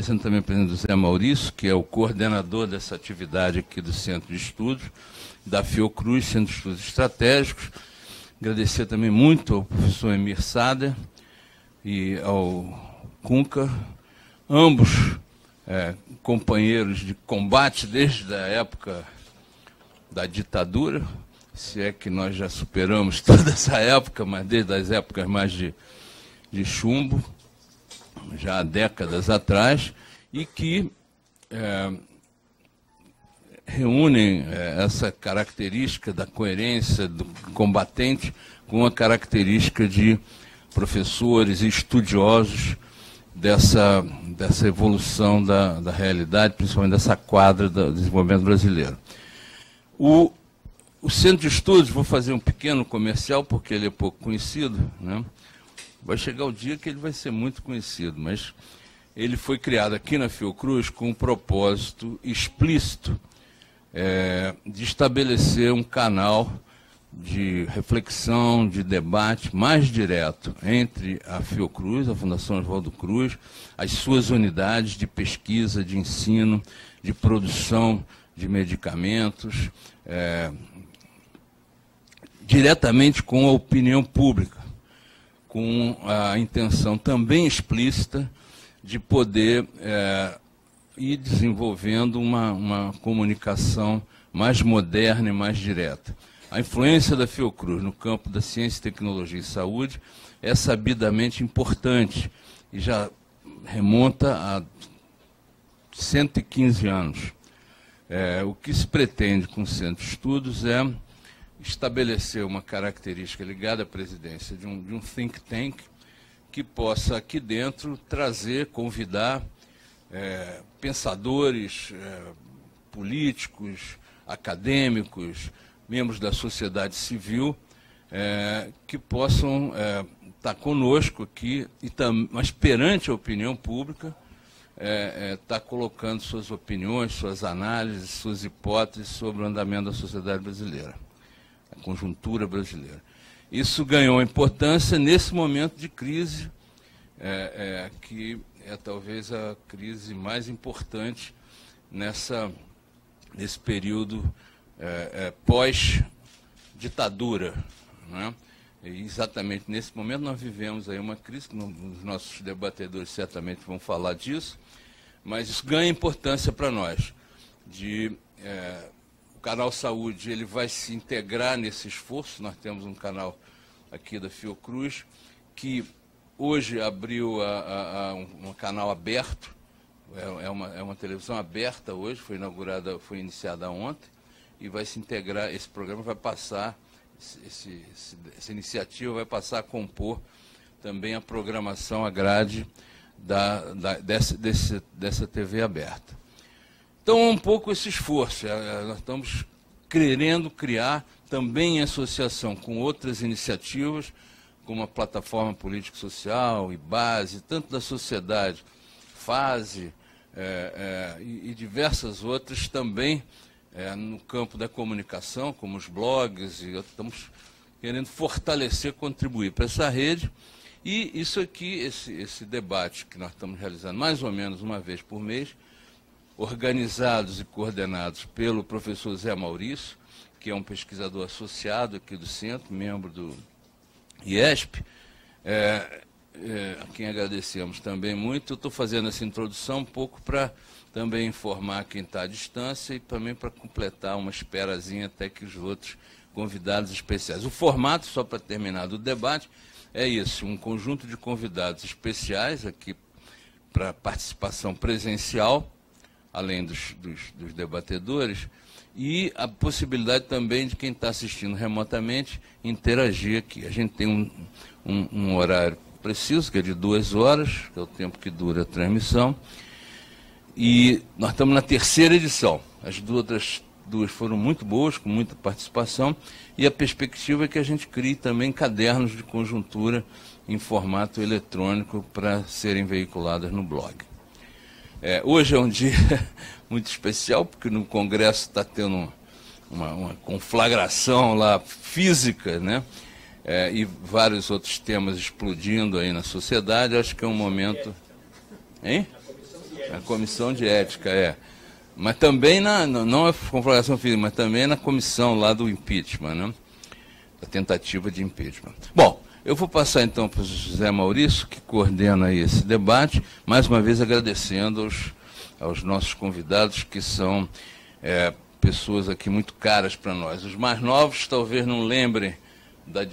agradecendo também ao presidente José Maurício, que é o coordenador dessa atividade aqui do Centro de Estudos, da Fiocruz, Centro de Estudos Estratégicos. Agradecer também muito ao professor Emir Sader e ao Cunca, ambos é, companheiros de combate desde a época da ditadura, se é que nós já superamos toda essa época, mas desde as épocas mais de, de chumbo, já há décadas atrás, e que é, reúnem é, essa característica da coerência do combatente com a característica de professores e estudiosos dessa, dessa evolução da, da realidade, principalmente dessa quadra do desenvolvimento brasileiro. O, o Centro de Estudos, vou fazer um pequeno comercial, porque ele é pouco conhecido, né? Vai chegar o dia que ele vai ser muito conhecido, mas ele foi criado aqui na Fiocruz com um propósito explícito é, de estabelecer um canal de reflexão, de debate mais direto entre a Fiocruz, a Fundação Oswaldo Cruz, as suas unidades de pesquisa, de ensino, de produção de medicamentos, é, diretamente com a opinião pública, com a intenção também explícita de poder é, ir desenvolvendo uma, uma comunicação mais moderna e mais direta. A influência da Fiocruz no campo da ciência, tecnologia e saúde é sabidamente importante e já remonta a 115 anos. É, o que se pretende com o Centro de Estudos é estabelecer uma característica ligada à presidência de um, de um think tank que possa aqui dentro trazer, convidar é, pensadores é, políticos, acadêmicos, membros da sociedade civil é, que possam é, estar conosco aqui, e tam, mas perante a opinião pública, é, estar tá colocando suas opiniões, suas análises, suas hipóteses sobre o andamento da sociedade brasileira, conjuntura brasileira. Isso ganhou importância nesse momento de crise, é, é, que é talvez a crise mais importante nessa, nesse período é, é, pós-ditadura. Né? E exatamente nesse momento nós vivemos aí uma crise, que os nossos debatedores certamente vão falar disso, mas isso ganha importância para nós. De, é, o canal Saúde ele vai se integrar nesse esforço, nós temos um canal aqui da Fiocruz, que hoje abriu a, a, a um, canal aberto, é, é, uma, é uma televisão aberta hoje, foi inaugurada, foi iniciada ontem, e vai se integrar, esse programa vai passar, esse, esse, essa iniciativa vai passar a compor também a programação, a grade da, da, desse, dessa TV aberta. Então, um pouco esse esforço, é, é, nós estamos querendo criar também em associação com outras iniciativas, como a plataforma político-social e base, tanto da sociedade, fase é, é, e, e diversas outras também é, no campo da comunicação, como os blogs, e estamos querendo fortalecer, contribuir para essa rede. E isso aqui, esse, esse debate que nós estamos realizando mais ou menos uma vez por mês, organizados e coordenados pelo professor Zé Maurício, que é um pesquisador associado aqui do centro, membro do IESP, é, é, a quem agradecemos também muito. Estou fazendo essa introdução um pouco para também informar quem está à distância e também para completar uma esperazinha até que os outros convidados especiais. O formato, só para terminar do debate, é isso, um conjunto de convidados especiais aqui para participação presencial, além dos, dos, dos, debatedores, e a possibilidade também de quem está assistindo remotamente interagir aqui. A gente tem um, um, um horário preciso, que é de duas horas, que é o tempo que dura a transmissão, e nós estamos na terceira edição. As outras duas foram muito boas, com muita participação, e a perspectiva é que a gente crie também cadernos de conjuntura em formato eletrônico para serem veiculadas no blog. É, hoje é um dia muito especial, porque no Congresso está tendo uma, uma, conflagração lá física, né? É, e vários outros temas explodindo aí na sociedade. Acho que é um momento. Hein? A comissão de ética, é. Mas também na, não é conflagração física, mas também na comissão lá do impeachment, né? Da tentativa de impeachment. Bom, eu vou passar então para o José Maurício, que coordena esse debate, mais uma vez agradecendo aos, aos nossos convidados, que são é, pessoas aqui muito caras para nós. Os mais novos talvez não lembrem da,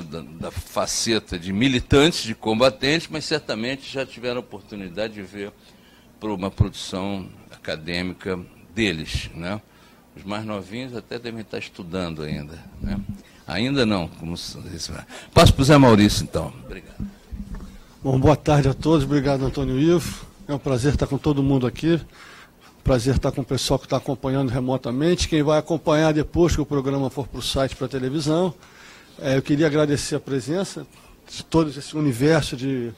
da, da, faceta de militantes, de combatentes, mas certamente já tiveram a oportunidade de ver uma produção acadêmica deles. Né? Os mais novinhos até devem estar estudando ainda. Né? Ainda não. Como... Passo para o Zé Maurício, então. Obrigado. Bom, boa tarde a todos. Obrigado, Antônio Ivo. É um prazer estar com todo mundo aqui. Prazer estar com o pessoal que está acompanhando remotamente. Quem vai acompanhar depois que o programa for para o site, para a televisão. É, eu queria agradecer a presença de todo esse universo de,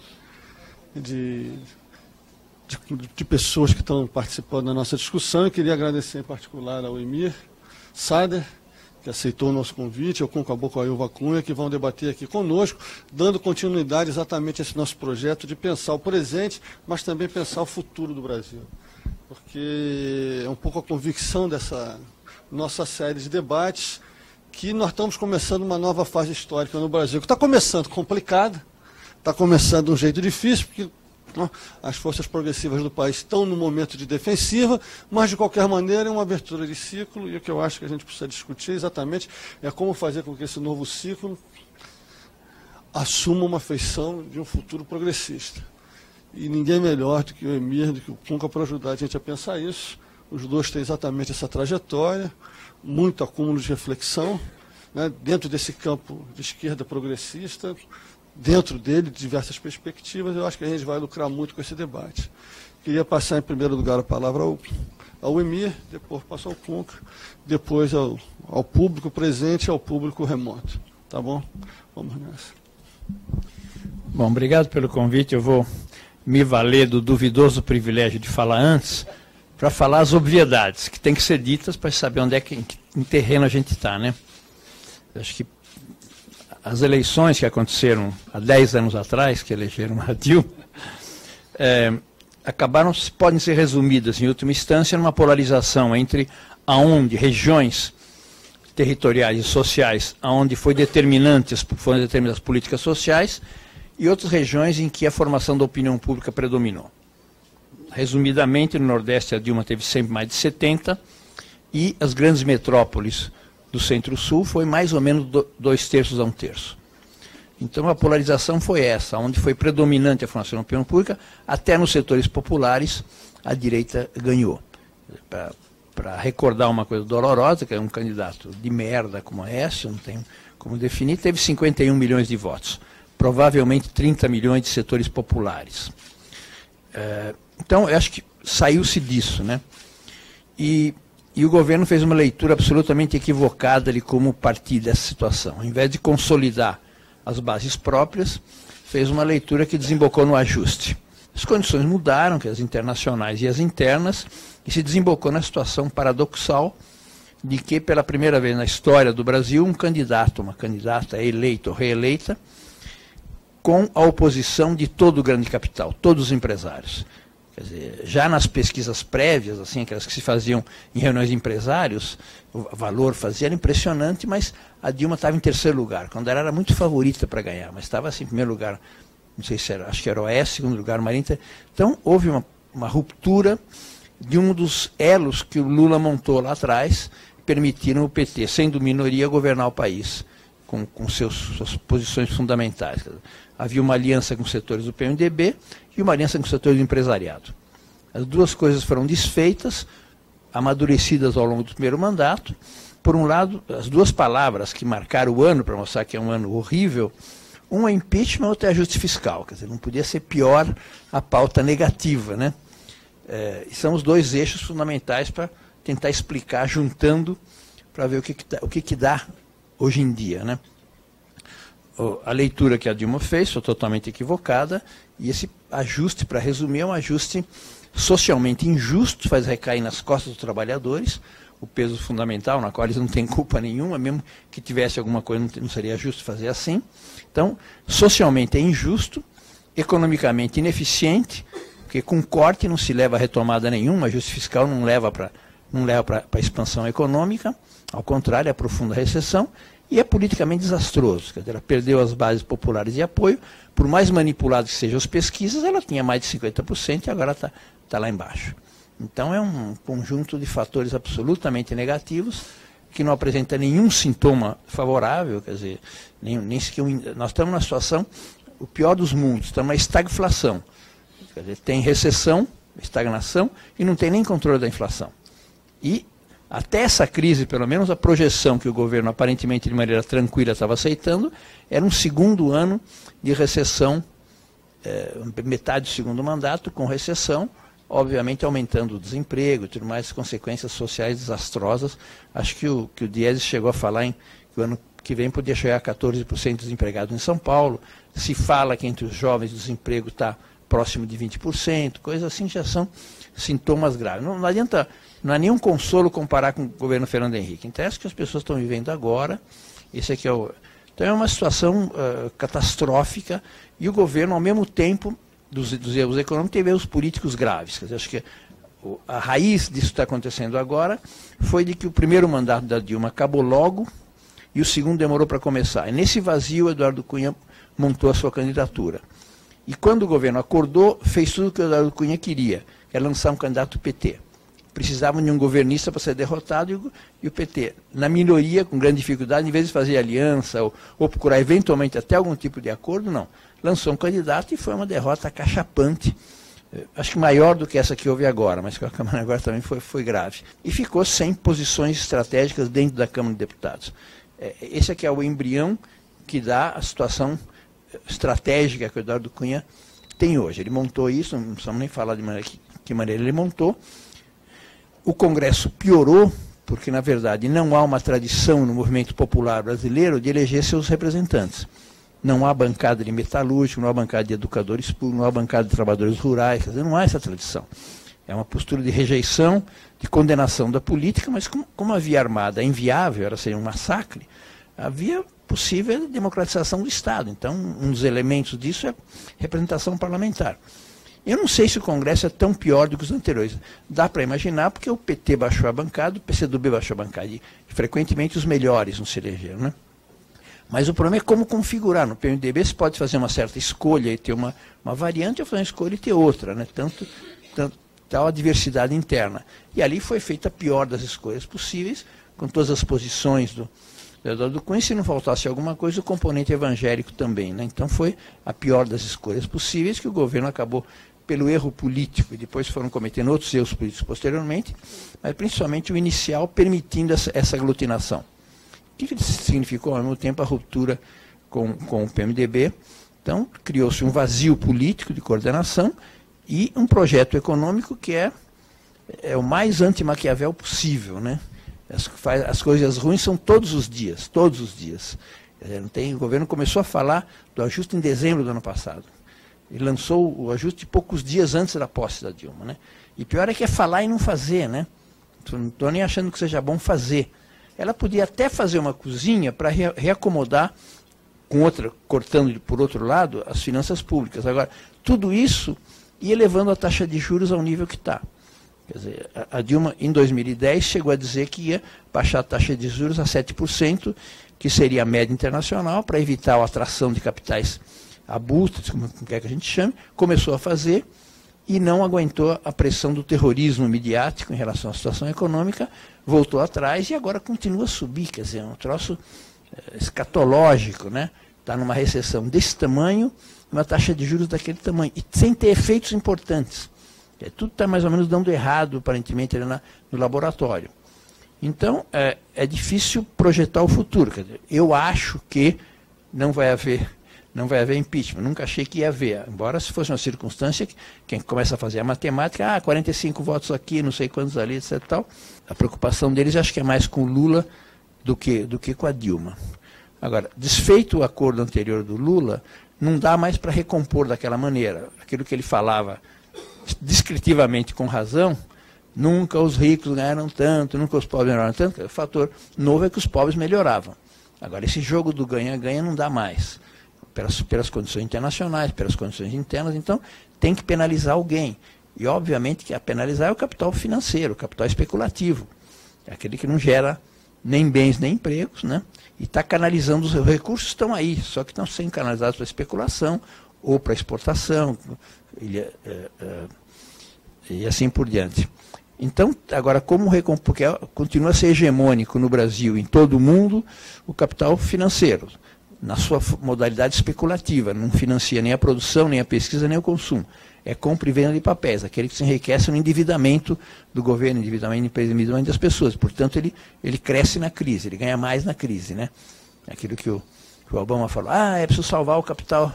de, de, de pessoas que estão participando da nossa discussão. Eu queria agradecer em particular ao Emir Sader, que aceitou o nosso convite, ao Concabocco Ailva Cunha, que vão debater aqui conosco, dando continuidade exatamente a esse nosso projeto de pensar o presente, mas também pensar o futuro do Brasil. Porque é um pouco a convicção dessa nossa série de debates que nós estamos começando uma nova fase histórica no Brasil, que está começando complicada, está começando de um jeito difícil, porque as forças progressivas do país estão no momento de defensiva, mas de qualquer maneira é uma abertura de ciclo e o que eu acho que a gente precisa discutir exatamente é como fazer com que esse novo ciclo assuma uma feição de um futuro progressista. E ninguém melhor do que o Emir, do que o Cunca para ajudar a gente a pensar isso. Os dois têm exatamente essa trajetória, muito acúmulo de reflexão, né, dentro desse campo de esquerda progressista, dentro dele diversas perspectivas. Eu acho que a gente vai lucrar muito com esse debate. Queria passar em primeiro lugar a palavra ao, ao Emir, depois passo ao Cunca, depois ao, ao público presente e ao público remoto. Tá bom? Vamos nessa. Bom, obrigado pelo convite. Eu vou me valer do duvidoso privilégio de falar antes para falar as obviedades que têm que ser ditas para saber onde é que em, em terreno a gente está, né? Acho que as eleições que aconteceram há 10 anos atrás, que elegeram a Dilma, é, acabaram, podem ser resumidas, em última instância, numa polarização entre aonde regiões territoriais e sociais, aonde foi determinantes, foram determinadas políticas sociais, e outras regiões em que a formação da opinião pública predominou. Resumidamente, no Nordeste a Dilma teve sempre mais de 70, e as grandes metrópoles do Centro-Sul foi mais ou menos dois terços a um terço. Então a polarização foi essa, onde foi predominante a formação da opinião pública, até nos setores populares a direita ganhou. Para recordar uma coisa dolorosa, que é um candidato de merda como esse, não tem como definir, teve 51 milhões de votos, provavelmente 30 milhões de setores populares. É, então, eu acho que saiu-se disso. Né? E e o governo fez uma leitura absolutamente equivocada de como partir dessa situação. Ao invés de consolidar as bases próprias, fez uma leitura que desembocou no ajuste. As condições mudaram, que as internacionais e as internas, e se desembocou na situação paradoxal de que, pela primeira vez na história do Brasil, um candidato, uma candidata eleita ou reeleita, com a oposição de todo o grande capital, todos os empresários. Quer dizer, já nas pesquisas prévias, assim, aquelas que se faziam em reuniões de empresários, o valor fazia era impressionante, mas a Dilma estava em terceiro lugar, quando ela era muito favorita para ganhar, mas estava assim em primeiro lugar, não sei se era, acho que era o S, segundo lugar Marinta. Então houve uma, uma ruptura de um dos elos que o Lula montou lá atrás, permitiram o PT, sendo minoria, governar o país com, com seus, suas posições fundamentais. Havia uma aliança com os setores do PMDB e uma aliança com o setor do empresariado. As duas coisas foram desfeitas, amadurecidas ao longo do primeiro mandato. Por um lado, as duas palavras que marcaram o ano, para mostrar que é um ano horrível, um é impeachment, outro é ajuste fiscal. Quer dizer, não podia ser pior a pauta negativa. Né? É, são os dois eixos fundamentais para tentar explicar, juntando, para ver o que, que, dá, o que, que dá hoje em dia. Né? A leitura que a Dilma fez foi totalmente equivocada e esse ajuste, para resumir, é um ajuste socialmente injusto, faz recair nas costas dos trabalhadores o peso fundamental, na qual eles não têm culpa nenhuma, mesmo que tivesse alguma coisa, não seria justo fazer assim. Então, socialmente é injusto, economicamente ineficiente, porque com corte não se leva a retomada nenhuma, ajuste fiscal não leva para não leva para a expansão econômica, ao contrário, aprofunda a recessão e é politicamente desastroso. Dizer, ela perdeu as bases populares de apoio, por mais manipuladas que sejam as pesquisas, ela tinha mais de 50% e agora está tá lá embaixo. Então é um conjunto de fatores absolutamente negativos que não apresenta nenhum sintoma favorável, quer dizer, nem, nem sequer nós estamos numa situação, o pior dos mundos, estamos na estagflação. Quer dizer, tem recessão, estagnação e não tem nem controle da inflação. E até essa crise, pelo menos a projeção que o governo aparentemente de maneira tranquila estava aceitando, era um segundo ano de recessão, é, metade do segundo mandato com recessão, obviamente aumentando o desemprego e tudo mais, consequências sociais desastrosas. Acho que o, que o Diese chegou a falar em que o ano que vem podia chegar a 14% de desempregados em São Paulo. Se fala que entre os jovens o desemprego está próximo de 20%, coisas assim já são sintomas graves. Não, não adianta, não há nenhum consolo comparar com o governo Fernando Henrique. Então, é isso que as pessoas estão vivendo agora. Esse aqui é o, então, é uma situação uh, catastrófica e o governo, ao mesmo tempo, dos, dos erros econômicos, teve erros políticos graves. Dizer, acho que a raiz disso que está acontecendo agora foi de que o primeiro mandato da Dilma acabou logo e o segundo demorou para começar. E nesse vazio, Eduardo Cunha montou a sua candidatura. E quando o governo acordou, fez tudo o que o Eduardo Cunha queria, que é lançar um candidato PT. Precisavam de um governista para ser derrotado e o, e o, PT, na minoria, com grande dificuldade, em vez de fazer aliança ou, ou procurar eventualmente até algum tipo de acordo, não lançou um candidato e foi uma derrota cachapante, eh, acho que maior do que essa que houve agora, mas que a Câmara agora também foi, foi grave. E ficou sem posições estratégicas dentro da Câmara de Deputados. Eh, esse aqui é o embrião que dá a situação eh, estratégica que o Eduardo Cunha tem hoje. Ele montou isso, não precisamos nem falar de maneira, que, que maneira ele montou. O Congresso piorou, porque, na verdade, não há uma tradição no movimento popular brasileiro de eleger seus representantes. Não há bancada de metalúrgicos, não há bancada de educadores públicos, não há bancada de trabalhadores rurais, quer dizer, não há essa tradição. É uma postura de rejeição, de condenação da política, mas como, como a via armada é inviável, era seria um massacre, havia possível democratização do Estado. Então, um dos elementos disso é representação parlamentar. Eu não sei se o Congresso é tão pior do que os anteriores. Dá para imaginar, porque o PT baixou a bancada, o PCdoB baixou a bancada. E, frequentemente os melhores não se elegeram. Né? Mas o problema é como configurar. No PMDB você pode fazer uma certa escolha e ter uma, uma variante, ou fazer uma escolha e ter outra, né? tanto, tanto tal a diversidade interna. E ali foi feita a pior das escolhas possíveis, com todas as posições do, do Eduardo Cunha, se não faltasse alguma coisa, o componente evangélico também. Né? Então foi a pior das escolhas possíveis que o governo acabou pelo erro político, e depois foram cometendo outros erros políticos posteriormente, mas principalmente o inicial permitindo essa, essa aglutinação. O que significou, ao mesmo tempo, a ruptura com, com o PMDB. Então, criou-se um vazio político de coordenação e um projeto econômico que é, é o mais anti-Maquiavel possível. Né? As, as coisas ruins são todos os dias, todos os dias. Não tem, o governo começou a falar do ajuste em dezembro do ano passado. Ele lançou o ajuste poucos dias antes da posse da Dilma. Né? E pior é que é falar e não fazer. Né? Não estou nem achando que seja bom fazer ela podia até fazer uma cozinha para re reacomodar com outra, cortando por outro lado, as finanças públicas. Agora, tudo isso ia levando a taxa de juros ao nível que está. Quer dizer, a Dilma, em 2010, chegou a dizer que ia baixar a taxa de juros a 7%, que seria a média internacional, para evitar a atração de capitais abutres, como quer que a gente chame. Começou a fazer, e não aguentou a pressão do terrorismo midiático em relação à situação econômica, voltou atrás e agora continua a subir, quer dizer, é um troço é, escatológico, né? Está numa recessão desse tamanho, uma taxa de juros daquele tamanho, e sem ter efeitos importantes. É, tudo está mais ou menos dando errado, aparentemente, na, no laboratório. Então, é, é difícil projetar o futuro. Dizer, eu acho que não vai haver não vai haver impeachment. Nunca achei que ia haver. Embora se fosse uma circunstância que quem começa a fazer a matemática, ah, 45 votos aqui, não sei quantos ali, etc. Tal. A preocupação deles acho que é mais com Lula do que, do que com a Dilma. Agora, desfeito o acordo anterior do Lula, não dá mais para recompor daquela maneira. Aquilo que ele falava descritivamente com razão, nunca os ricos ganharam tanto, nunca os pobres melhoraram tanto. O fator novo é que os pobres melhoravam. Agora, esse jogo do ganha-ganha não dá mais pelas, pelas condições internacionais, pelas condições internas. Então, tem que penalizar alguém. E, obviamente, que a penalizar é o capital financeiro, o capital especulativo. É aquele que não gera nem bens nem empregos, né? E está canalizando os recursos estão aí, só que estão sendo canalizados para especulação ou para exportação e, é, é, e assim por diante. Então, agora, como porque continua a ser hegemônico no Brasil, em todo o mundo, o capital financeiro, na sua modalidade especulativa, não financia nem a produção, nem a pesquisa, nem o consumo. É compra e venda de papéis, aquele que se enriquece no endividamento do governo, endividamento, endividamento das pessoas. Portanto, ele, ele cresce na crise, ele ganha mais na crise. Né? Aquilo que o, que o Obama falou, ah, é preciso salvar o capital,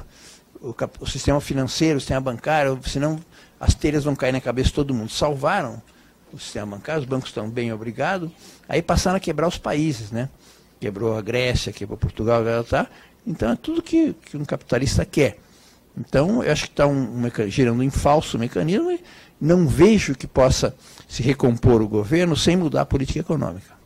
o, o sistema financeiro, o sistema bancário, senão as telhas vão cair na cabeça de todo mundo. Salvaram o sistema bancário, os bancos estão bem obrigados, aí passaram a quebrar os países, né? Quebrou a Grécia, quebrou Portugal, tá? Então é tudo que, que um capitalista quer. Então, eu acho que está um, um, falso mecanismo e não vejo que possa se recompor o governo sem mudar a política econômica.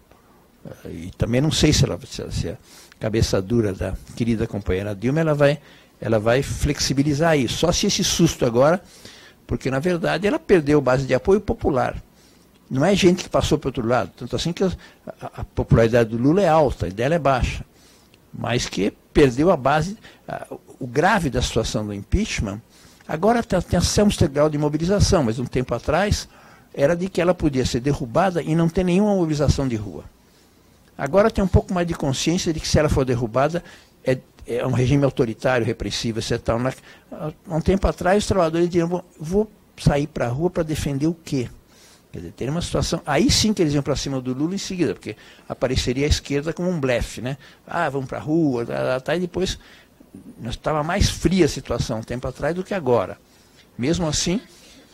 E também não sei se, ela, se a cabeça dura da querida companheira Dilma ela vai, ela vai flexibilizar isso. Só se esse susto agora, porque na verdade ela perdeu base de apoio popular. Não é gente que passou para o outro lado. Tanto assim que a, a, popularidade do Lula é alta e dela é baixa. Mas que perdeu a base. A, o grave da situação do impeachment, agora tá, tem um grau de mobilização, mas um tempo atrás era de que ela podia ser derrubada e não ter nenhuma mobilização de rua. Agora tem um pouco mais de consciência de que se ela for derrubada, é, é um regime autoritário, repressivo, etc. Há um tempo atrás os trabalhadores diriam, vou sair para a rua para defender o quê? Quer dizer, teria uma situação. Aí sim que eles iam para cima do Lula em seguida, porque apareceria a esquerda como um blefe, né? Ah, vamos para a rua, tá, tá, tá, e depois estava mais fria a situação um tempo atrás do que agora. Mesmo assim,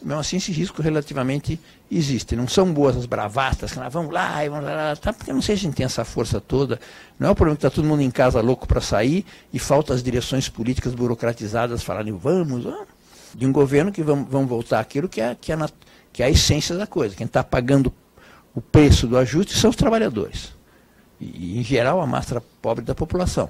mesmo assim esse risco relativamente existe. Não são boas as bravatas, que nós vamos lá vamos lá, tá, porque não sei se a gente tem essa força toda. Não é o problema que está todo mundo em casa louco para sair e falta as direções políticas burocratizadas falarem vamos, ah, de um governo que vão, vão voltar aquilo que é, que é que é a essência da coisa. Quem está pagando o preço do ajuste são os trabalhadores. E, em geral, a massa pobre da população.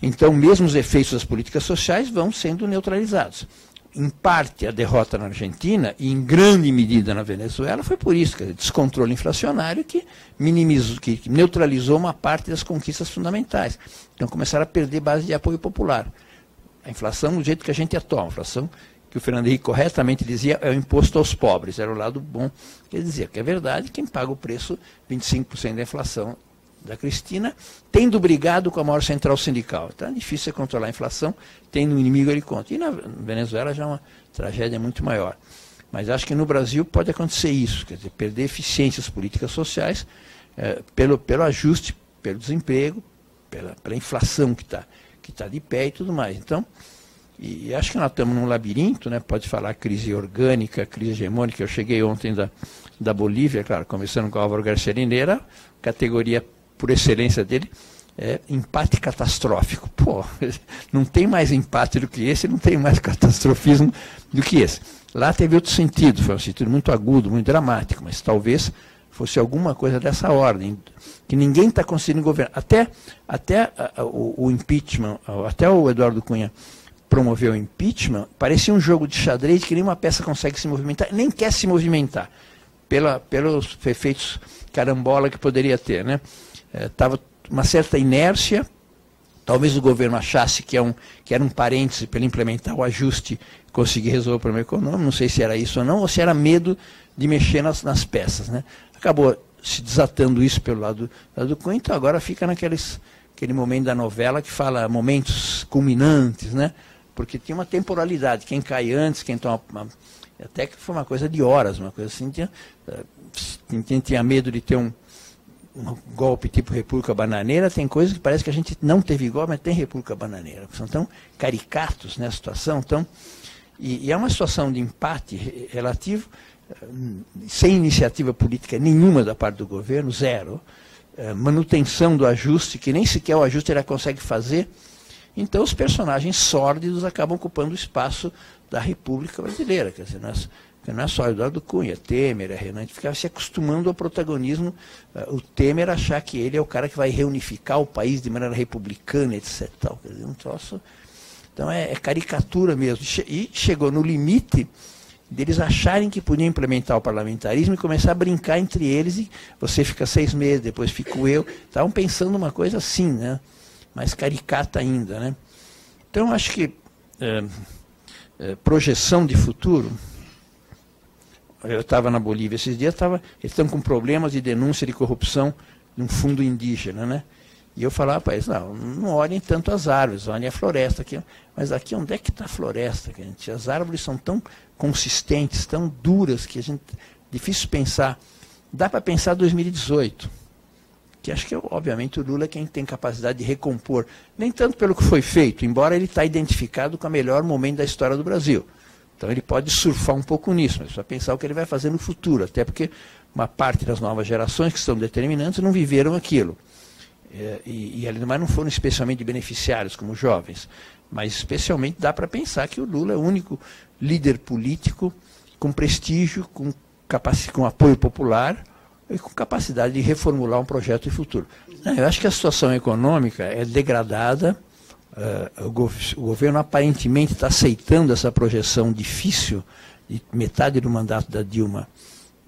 Então, mesmo os efeitos das políticas sociais vão sendo neutralizados. Em parte, a derrota na Argentina e em grande medida na Venezuela foi por isso, descontrole inflacionário que minimizou, que neutralizou uma parte das conquistas fundamentais. Então, começaram a perder base de apoio popular. A inflação, do jeito que a gente atual, a inflação que o Fernando Henrique corretamente dizia, é o imposto aos pobres, era o lado bom. Ele dizia que é verdade, quem paga o preço, 25% da inflação da Cristina, tendo brigado com a maior central sindical. Então é difícil controlar a inflação, tendo um inimigo ele conta. E na Venezuela já é uma tragédia muito maior. Mas acho que no Brasil pode acontecer isso, quer dizer, perder eficiências políticas sociais é, pelo, pelo ajuste, pelo desemprego, pela, pela inflação que está que tá de pé e tudo mais. Então, e acho que nós estamos num labirinto, né? pode falar crise orgânica, crise hegemônica. Eu cheguei ontem da, da Bolívia, claro, começando com o Álvaro Garcia Lineira, categoria por excelência dele, é empate catastrófico. Pô, não tem mais empate do que esse, não tem mais catastrofismo do que esse. Lá teve outro sentido, foi um sentido muito agudo, muito dramático, mas talvez fosse alguma coisa dessa ordem, que ninguém está conseguindo governar. Até, até o, o impeachment, até o Eduardo Cunha promoveu o impeachment, parecia um jogo de xadrez que nenhuma peça consegue se movimentar, nem quer se movimentar, pela, pelos efeitos carambola que poderia ter. Né? Estava é, uma certa inércia, talvez o governo achasse que, é um, que era um parêntese para implementar o ajuste conseguir resolver o problema econômico, não sei se era isso ou não, ou se era medo de mexer nas, nas peças. Né? Acabou se desatando isso pelo lado, lado do então agora fica naqueles, aquele momento da novela que fala momentos culminantes, né? Porque tinha uma temporalidade. Quem cai antes, quem toma. Uma, até que foi uma coisa de horas, uma coisa assim. Tinha, eh, quem tinha medo de ter um, um, golpe tipo República Bananeira, tem coisas que parece que a gente não teve igual, mas tem República Bananeira. São tão caricatos nessa situação. Tão, e, e é uma situação de empate relativo, eh, sem iniciativa política nenhuma da parte do governo, zero. Eh, manutenção do ajuste, que nem sequer o ajuste ele consegue fazer então os personagens sórdidos acabam ocupando o espaço da República Brasileira. Quer dizer, nós, não é só Eduardo Cunha, Temer, Renan, a gente ficava se acostumando ao protagonismo, uh, o Temer achar que ele é o cara que vai reunificar o país de maneira republicana, etc. Tal. Quer dizer, um troço Então é, é caricatura mesmo. E chegou no limite deles acharem que podiam implementar o parlamentarismo e começar a brincar entre eles e você fica seis meses, depois fico eu. Estavam pensando uma coisa assim, né? Mais caricata ainda. Né? Então, acho que é, é, projeção de futuro. Eu estava na Bolívia esses dias, tava, eles estão com problemas de denúncia de corrupção de um fundo indígena, né? E eu falava para eles, não, não olhem tanto as árvores, olhem a floresta aqui. Mas aqui onde é que está a floresta, gente? As árvores são tão consistentes, tão duras, que a gente. difícil pensar. Dá para pensar 2018. Que acho que, obviamente, o Lula é quem tem capacidade de recompor. Nem tanto pelo que foi feito, embora ele está identificado com o melhor momento da história do Brasil. Então ele pode surfar um pouco nisso, mas só pensar o que ele vai fazer no futuro, até porque uma parte das novas gerações que são determinantes não viveram aquilo. É, e, e mais não foram especialmente beneficiários como jovens. Mas especialmente dá para pensar que o Lula é o único líder político com prestígio, com, com apoio popular com capacidade de reformular um projeto de futuro. Eu acho que a situação econômica é degradada, uh, o, gov o, governo aparentemente está aceitando essa projeção difícil de metade do mandato da Dilma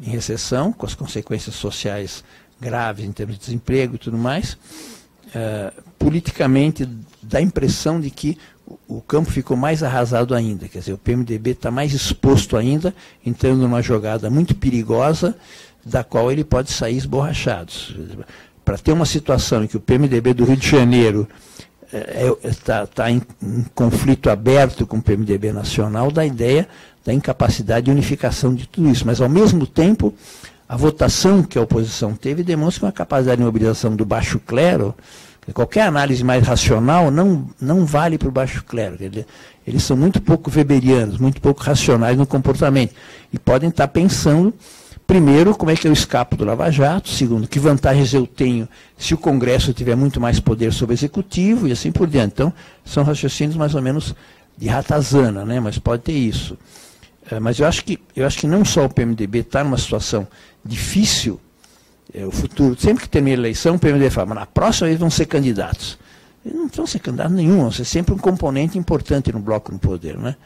em recessão, com as consequências sociais graves em termos de desemprego e tudo mais. Uh, politicamente dá a impressão de que o campo ficou mais arrasado ainda, quer dizer, o PMDB está mais exposto ainda, entrando numa jogada muito perigosa, da qual ele pode sair esborrachado. Para ter uma situação em que o PMDB do Rio de Janeiro está é, é tá, tá em, em, conflito aberto com o PMDB nacional, dá a ideia da incapacidade de unificação de tudo isso. Mas, ao mesmo tempo, a votação que a oposição teve demonstra uma capacidade de mobilização do baixo clero Qualquer análise mais racional não, não vale para o baixo clero. Eles são muito pouco weberianos, muito pouco racionais no comportamento. E podem estar pensando, primeiro, como é que eu escapo do Lava Jato, segundo, que vantagens eu tenho se o Congresso tiver muito mais poder sobre o Executivo, e assim por diante. Então, são raciocínios mais ou menos de ratazana, né? mas pode ter isso. É, mas eu acho, que, eu acho que não só o PMDB está numa situação difícil, é, o futuro, sempre que termina a eleição, o PMDB fala, mas na próxima eles vão ser candidatos. Eles não vão ser candidatos nenhum, vão ser sempre um componente importante no bloco no poder. Né?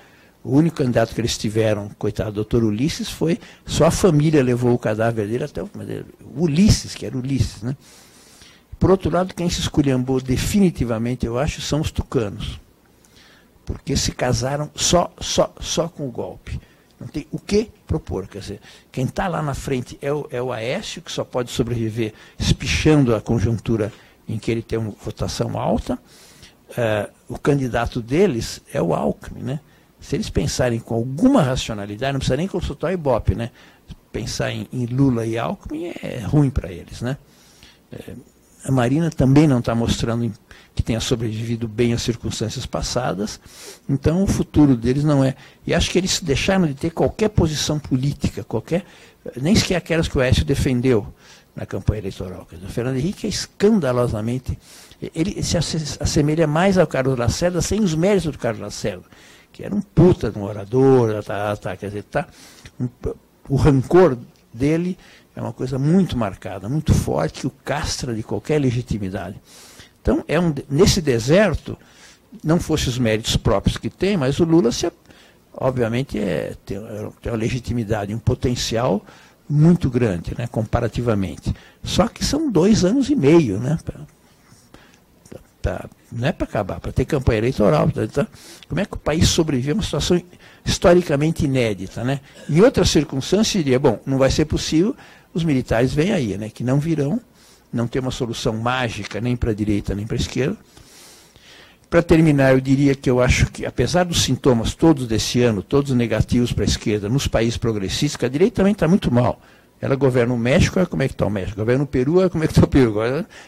O único candidato que eles tiveram, coitado, doutor Ulisses, foi só a família levou o cadáver dele até o Ulisses, que era Ulisses. Né? Por outro lado, quem se esculhambou definitivamente, eu acho, são os tucanos. Porque se casaram só, só, só com o golpe. Não tem o que propor. Quer dizer, quem está lá na frente é o, é o Aécio, que só pode sobreviver espichando a conjuntura em que ele tem uma votação alta. Uh, o candidato deles é o Alckmin. Né? Se eles pensarem com alguma racionalidade, não precisa nem consultar o Ibope, né? pensar em, em Lula e Alckmin é ruim para eles. Né? É, a Marina também não está mostrando que tenha sobrevivido bem às circunstâncias passadas. Então, o futuro deles não é. E acho que eles deixaram de ter qualquer posição política, qualquer, nem sequer aquelas que o Écio defendeu na campanha eleitoral. O Fernando Henrique é escandalosamente. Ele se assemelha mais ao Carlos Lacerda sem os méritos do Carlos Lacerda, que era um puta de um orador, tá, tá, quer dizer, tá, um, o rancor dele é uma coisa muito marcada, muito forte, que o castra de qualquer legitimidade. Então, é um, nesse deserto, não fosse os méritos próprios que tem, mas o Lula, se, obviamente, é, tem, tem uma legitimidade, um potencial muito grande, né, comparativamente. Só que são dois anos e meio, né? Pra, não é para acabar, para ter campanha eleitoral. Tá, tá, como é que o país sobrevive a uma situação historicamente inédita? Né? Em outras circunstâncias, diria, bom, não vai ser possível, os militares vêm aí, né, que não virão, não tem uma solução mágica nem para a direita nem para a esquerda. Para terminar, eu diria que eu acho que, apesar dos sintomas todos desse ano, todos negativos para a esquerda, nos países progressistas, a direita também está muito mal. Ela governa o México, como é que está o México. Governa o Peru, como é que está o Peru.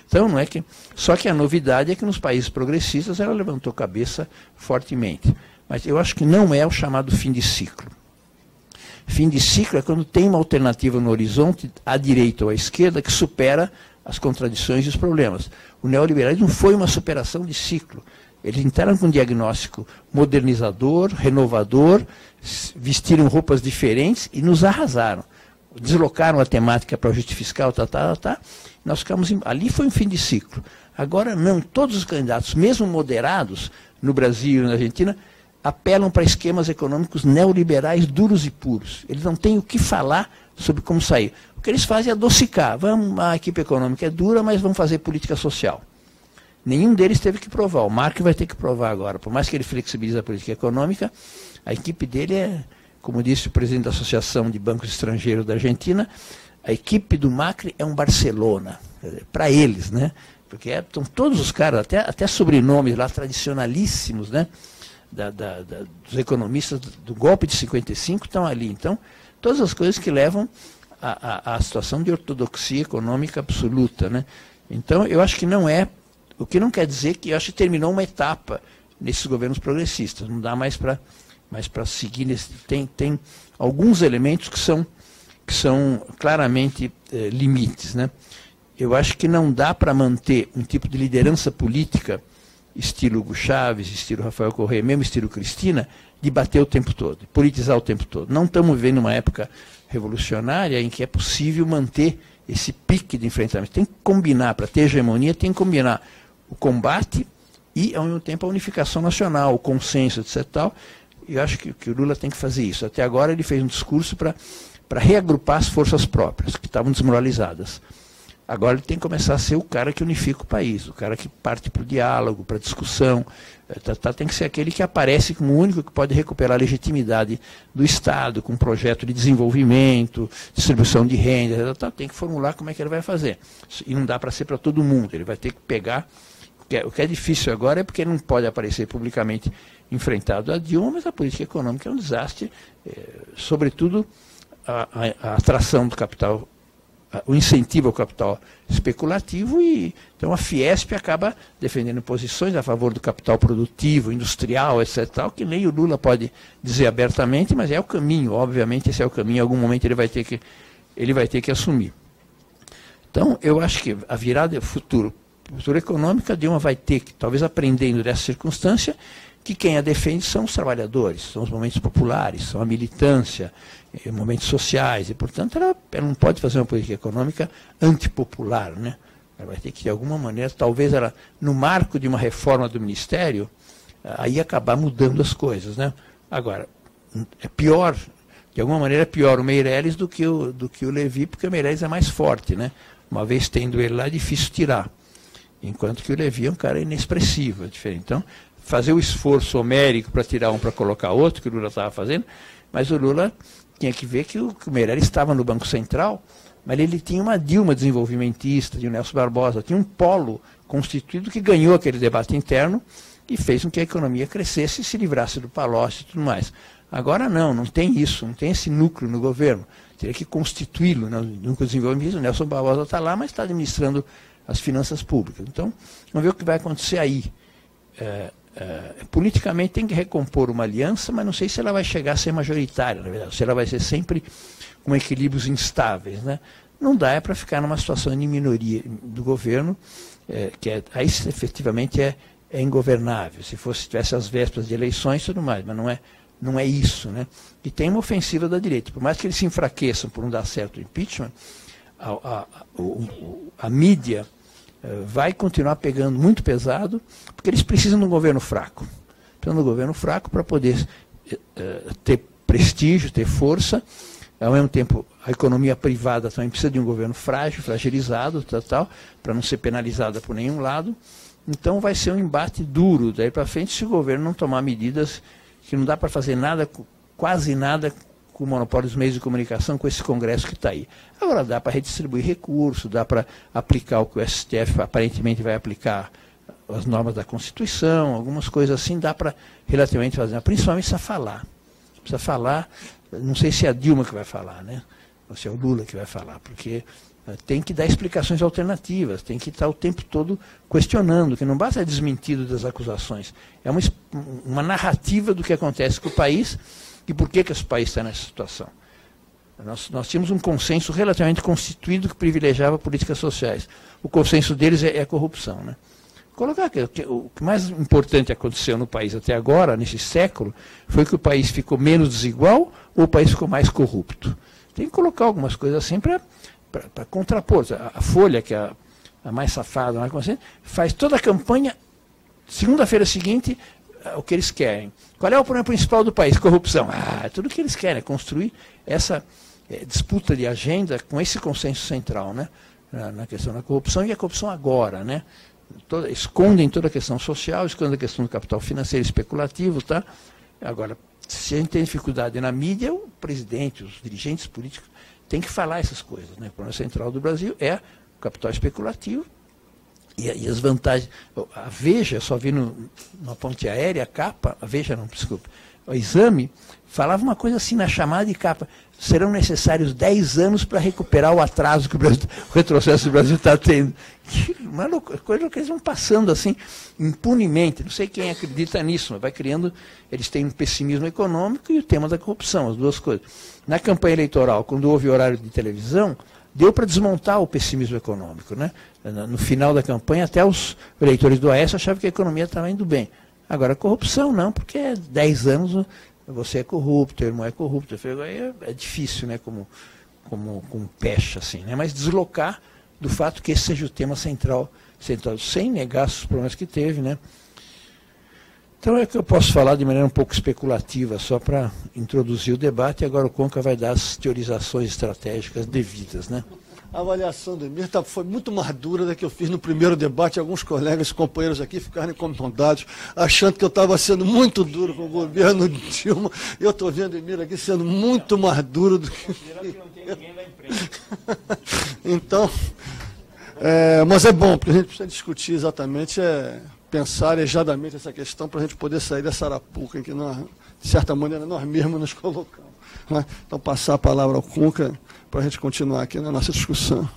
Então, não é que... Só que a novidade é que nos países progressistas ela levantou cabeça fortemente. Mas eu acho que não é o chamado fim de ciclo. Fim de ciclo é quando tem uma alternativa no horizonte, à direita ou à esquerda, que supera as contradições e os problemas. O neoliberalismo foi uma superação de ciclo. Eles entraram com um diagnóstico modernizador, renovador, vestiram roupas diferentes e nos arrasaram. Deslocaram a temática para o ajuste fiscal, tá, tá, tá, Nós ficamos ali foi um fim de ciclo. Agora não, todos os candidatos, mesmo moderados no Brasil e na Argentina, apelam para esquemas econômicos neoliberais duros e puros. Eles não têm o que falar sobre como sair. O que eles fazem é adocicar. Vamos, a equipe econômica é dura, mas vamos fazer política social. Nenhum deles teve que provar. O Mark vai ter que provar agora. Por mais que ele flexibilize a política econômica, a equipe dele é, como disse o presidente da Associação de Bancos Estrangeiros da Argentina, a equipe do Macri é um Barcelona. Para eles, né? Porque é, estão todos os caras, até, até sobrenomes lá tradicionalíssimos, né? Da, da, da, dos economistas do golpe de 55 estão ali. Então, todas as coisas que levam à situação de ortodoxia econômica absoluta. Né? Então, eu acho que não é, o que não quer dizer que eu acho que terminou uma etapa nesses governos progressistas. Não dá mais para mais seguir. Nesse, tem, tem alguns elementos que são, que são claramente eh, limites. Né? Eu acho que não dá para manter um tipo de liderança política, estilo Hugo Chaves, estilo Rafael Correia, mesmo estilo Cristina, de bater o tempo todo, politizar o tempo todo. Não estamos vivendo uma época revolucionária em que é possível manter esse pique de enfrentamento. Tem que combinar, para ter hegemonia, tem que combinar o combate e, ao mesmo tempo, a unificação nacional, o consenso, etc. Tal. Eu acho que, que o Lula tem que fazer isso. Até agora ele fez um discurso para reagrupar as forças próprias, que estavam desmoralizadas. Agora ele tem que começar a ser o cara que unifica o país, o cara que parte para o diálogo, para a discussão. É, tá, tá, tem que ser aquele que aparece como o único que pode recuperar a legitimidade do Estado, com um projeto de desenvolvimento, distribuição de renda. Tá, tem que formular como é que ele vai fazer. E não dá para ser para todo mundo. Ele vai ter que pegar. O que é difícil agora é porque ele não pode aparecer publicamente enfrentado a Dilma, mas a política econômica é um desastre, é, sobretudo a, a, a atração do capital o incentivo ao capital especulativo e então a Fiesp acaba defendendo posições a favor do capital produtivo, industrial, etc. Tal, que nem o Lula pode dizer abertamente, mas é o caminho, obviamente esse é o caminho, em algum momento ele vai ter que, ele vai ter que assumir. Então, eu acho que a virada futuro, futuro econômica, Dilma vai ter que, talvez aprendendo dessa circunstância, que quem a defende são os trabalhadores, são os momentos populares, são a militância, eh, momentos sociais, e, portanto, ela, ela, não pode fazer uma política econômica antipopular. Né? Ela vai ter que, de alguma maneira, talvez ela, no marco de uma reforma do Ministério, aí acabar mudando as coisas. Né? Agora, é pior, de alguma maneira é pior o Meirelles do que o, do que o Levi, porque o Meirelles é mais forte. Né? Uma vez tendo ele lá, é difícil tirar. Enquanto que o Levi é um cara inexpressivo, é diferente. Então, fazer o esforço homérico para tirar um para colocar outro, que o Lula estava fazendo, mas o Lula tinha que ver que o, que Meirelles estava no Banco Central, mas ele tinha uma Dilma desenvolvimentista, de Nelson Barbosa, tinha um polo constituído que ganhou aquele debate interno e fez com que a economia crescesse e se livrasse do palócio e tudo mais. Agora não, não tem isso, não tem esse núcleo no governo. Teria que constituí-lo, né? de desenvolvimento. O Nelson Barbosa está lá, mas está administrando as finanças públicas. Então, vamos ver o que vai acontecer aí. É, é, politicamente tem que recompor uma aliança, mas não sei se ela vai chegar a ser majoritária, na verdade, se ela vai ser sempre com equilíbrios instáveis. Né? Não dá é para ficar numa situação de minoria do governo, é, que é, aí efetivamente é, é ingovernável. Se fosse tivesse as vésperas de eleições e tudo mais, mas não é, não é isso. Né? E tem uma ofensiva da direita. Por mais que eles se enfraqueçam por não dar certo o impeachment, a, a, a, a mídia vai continuar pegando muito pesado, porque eles precisam de um governo fraco. Precisam de um governo fraco para poder uh, ter prestígio, ter força. Ao mesmo tempo, a economia privada também precisa de um governo frágil, fragilizado, tal, tal para não ser penalizada por nenhum lado. Então vai ser um embate duro daí para frente se o governo não tomar medidas que não dá para fazer nada, quase nada com o monopólio dos meios de comunicação, com esse Congresso que está aí. Agora dá para redistribuir recursos, dá para aplicar o que o STF aparentemente vai aplicar as normas da Constituição, algumas coisas assim, dá para relativamente fazer, principalmente precisa falar. Precisa falar, não sei se é a Dilma que vai falar, né? ou se é o Lula que vai falar, porque eh, tem que dar explicações alternativas, tem que estar o tempo todo questionando, que não basta desmentido das acusações, é uma, uma narrativa do que acontece com o país e por que, que esse país está nessa situação? Nós, nós tínhamos um consenso relativamente constituído que privilegiava políticas sociais. O consenso deles é, é a corrupção. Né? Colocar que, que, o que mais importante aconteceu no país até agora, nesse século, foi que o país ficou menos desigual ou o país ficou mais corrupto. Tem que colocar algumas coisas assim para contrapor. A, a, Folha, que é a, a mais safada, mais consciente, faz toda a campanha, segunda-feira seguinte, o que eles querem. Qual é o problema principal do país? Corrupção. Ah, tudo que eles querem é construir essa é, disputa de agenda com esse consenso central, né? Na, na, questão da corrupção e a corrupção agora, né? Toda, escondem toda a questão social, escondem a questão do capital financeiro especulativo, tá? Agora, se a gente tem dificuldade na mídia, o presidente, os dirigentes políticos têm que falar essas coisas, né? O problema central do Brasil é o capital especulativo e, e as vantagens. A Veja, só vi no, na ponte aérea, a capa, a Veja não, desculpa, o exame falava uma coisa assim na chamada de capa serão necessários 10 anos para recuperar o atraso que o, Brasil, o retrocesso do Brasil está tendo. Uma coisa que eles vão passando assim, impunemente. Não sei quem acredita nisso, mas vai criando. Eles têm um pessimismo econômico e o tema da corrupção, as duas coisas. Na campanha eleitoral, quando houve horário de televisão, deu para desmontar o pessimismo econômico. Né? No final da campanha, até os eleitores do AES achavam que a economia estava indo bem. Agora, corrupção não, porque é 10 anos você é corrupto, teu irmão é corrupto. É, é difícil, né, como, como, como pecha, assim, né? Mas deslocar do fato que esse seja o tema central, central sem negar os problemas que teve, né? Então é que eu posso falar de maneira um pouco especulativa, só para introduzir o debate, e agora o Conca vai dar as teorizações estratégicas devidas, né? A avaliação do Emir tá, foi muito mais dura da que eu fiz no primeiro debate. Alguns colegas, companheiros aqui ficaram incomodados, achando que eu estava sendo muito duro com o governo de Dilma. Eu estou vendo o Emir aqui sendo muito mais duro do que. então, é, mas é bom, porque a gente precisa discutir exatamente, é, pensar arejadamente essa questão para a gente poder sair dessa arapuca em que, nós, de certa maneira, nós mesmos nos colocamos. Né? Então, passar a palavra ao Cunca para a gente continuar aqui na nossa discussão.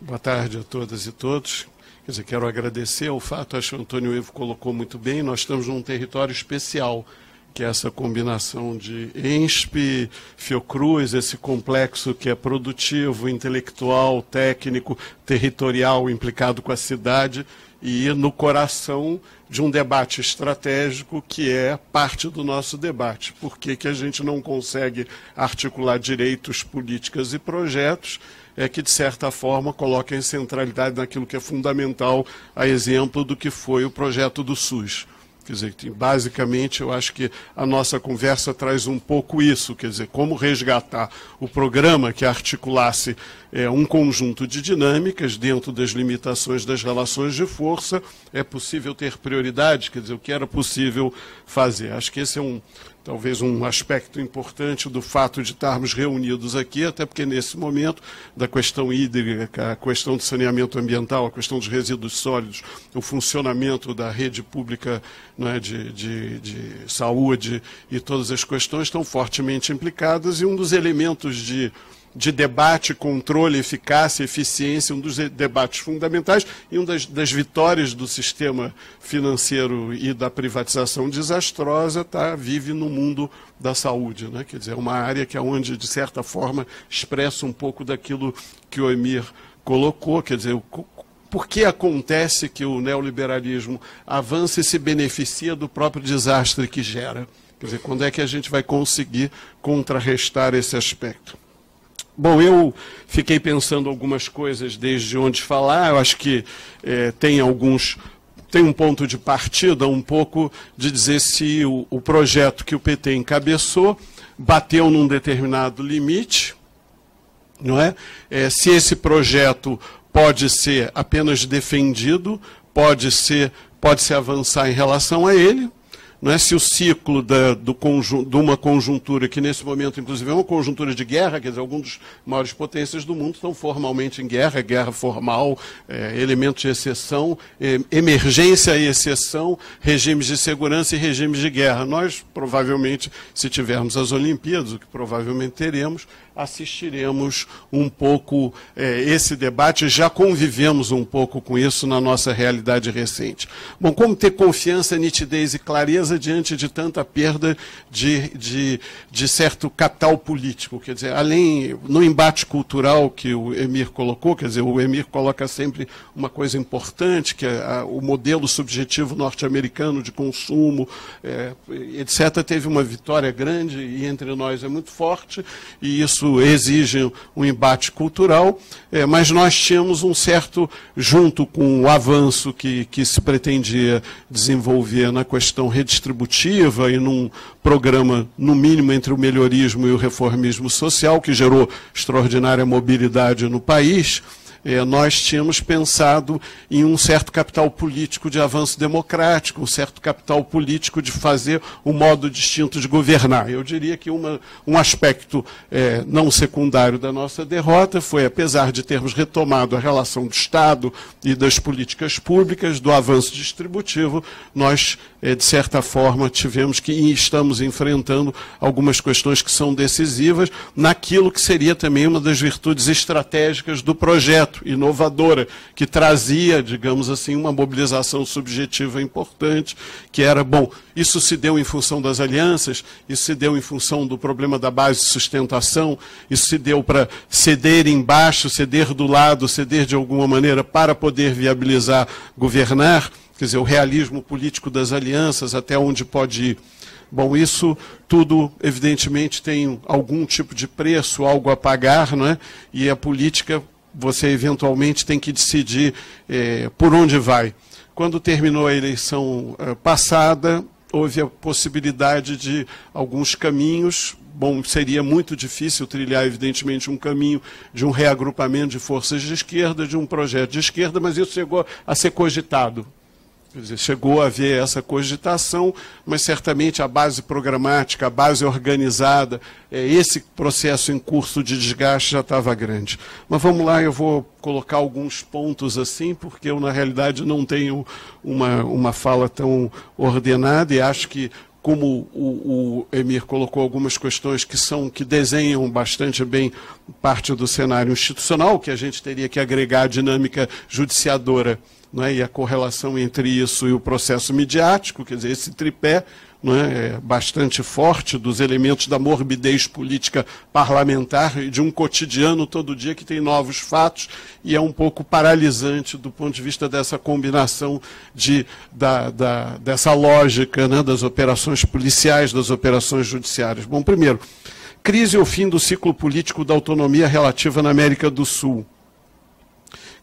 Boa tarde a todas e todos. Quer dizer, quero agradecer ao fato, acho que o Antônio Evo colocou muito bem, nós estamos num território especial, que é essa combinação de ENSP, Fiocruz, esse complexo que é produtivo, intelectual, técnico, territorial, implicado com a cidade, e no coração de um debate estratégico que é parte do nosso debate. Por que, que a gente não consegue articular direitos, políticas e projetos é que, de certa forma, coloca em centralidade naquilo que é fundamental, a exemplo do que foi o projeto do SUS. Quer dizer, basicamente, eu acho que a nossa conversa traz um pouco isso, quer dizer, como resgatar o programa que articulasse é, um conjunto de dinâmicas dentro das limitações das relações de força, é possível ter prioridade, quer dizer, o que era possível fazer. Acho que esse é um, talvez um aspecto importante do fato de estarmos reunidos aqui, até porque nesse momento da questão hídrica, a questão do saneamento ambiental, a questão dos resíduos sólidos, o funcionamento da rede pública é, de, de, de saúde e todas as questões estão fortemente implicadas e um dos elementos de de debate, controle, eficácia, eficiência, um dos debates fundamentais e uma das, das, vitórias do sistema financeiro e da privatização desastrosa tá, vive no mundo da saúde. Né? Quer dizer, é uma área que é onde, de certa forma, expressa um pouco daquilo que o Emir colocou, quer dizer, por que acontece que o neoliberalismo avança e se beneficia do próprio desastre que gera? Quer dizer, quando é que a gente vai conseguir contrarrestar esse aspecto? Bom, eu fiquei pensando algumas coisas desde onde falar. Eu acho que é, tem alguns. Tem um ponto de partida um pouco de dizer se o, o projeto que o PT encabeçou bateu num determinado limite, não é? é? Se esse projeto pode ser apenas defendido, pode ser pode se avançar em relação a ele, não é se o ciclo da, do de uma conjuntura, que nesse momento, inclusive, é uma conjuntura de guerra, quer dizer, alguns dos maiores potências do mundo estão formalmente em guerra, guerra formal, é, elementos de exceção, é, emergência e exceção, regimes de segurança e regimes de guerra. Nós, provavelmente, se tivermos as Olimpíadas, o que provavelmente teremos, assistiremos um pouco é, esse debate, já convivemos um pouco com isso na nossa realidade recente. Bom, como ter confiança, nitidez e clareza diante de tanta perda de, de, de certo capital político? Quer dizer, além, no embate cultural que o Emir colocou, quer dizer, o Emir coloca sempre uma coisa importante, que é a, o modelo subjetivo norte-americano de consumo, é, etc., teve uma vitória grande e entre nós é muito forte, e isso isso exige um embate cultural, é, mas nós tínhamos um certo, junto com o avanço que, que se pretendia desenvolver na questão redistributiva e num programa, no mínimo, entre o melhorismo e o reformismo social, que gerou extraordinária mobilidade no país nós tínhamos pensado em um certo capital político de avanço democrático, um certo capital político de fazer um modo distinto de governar. Eu diria que uma, um aspecto é, não secundário da nossa derrota foi, apesar de termos retomado a relação do Estado e das políticas públicas, do avanço distributivo, nós, é, de certa forma, tivemos que e estamos enfrentando algumas questões que são decisivas naquilo que seria também uma das virtudes estratégicas do projeto inovadora, que trazia, digamos assim, uma mobilização subjetiva importante, que era, bom, isso se deu em função das alianças, isso se deu em função do problema da base de sustentação, isso se deu para ceder embaixo, ceder do lado, ceder de alguma maneira para poder viabilizar governar, quer dizer, o realismo político das alianças, até onde pode ir. Bom, isso tudo, evidentemente, tem algum tipo de preço, algo a pagar, não é? e a política você eventualmente tem que decidir é, por onde vai. Quando terminou a eleição é, passada, houve a possibilidade de alguns caminhos. Bom, seria muito difícil trilhar, evidentemente, um caminho de um reagrupamento de forças de esquerda, de um projeto de esquerda, mas isso chegou a ser cogitado. Dizer, chegou a haver essa cogitação, mas certamente a base programática, a base organizada, é, esse processo em curso de desgaste já estava grande. Mas vamos lá, eu vou colocar alguns pontos assim, porque eu, na realidade, não tenho uma, uma fala tão ordenada e acho que como o, o, Emir colocou algumas questões que são que desenham bastante bem parte do cenário institucional, que a gente teria que agregar a dinâmica judiciadora né, e a correlação entre isso e o processo midiático, quer dizer, esse tripé né, é bastante forte dos elementos da morbidez política parlamentar e de um cotidiano todo dia que tem novos fatos e é um pouco paralisante do ponto de vista dessa combinação de, da, da, dessa lógica né, das operações policiais, das operações judiciárias. Bom, primeiro, crise ou fim do ciclo político da autonomia relativa na América do Sul.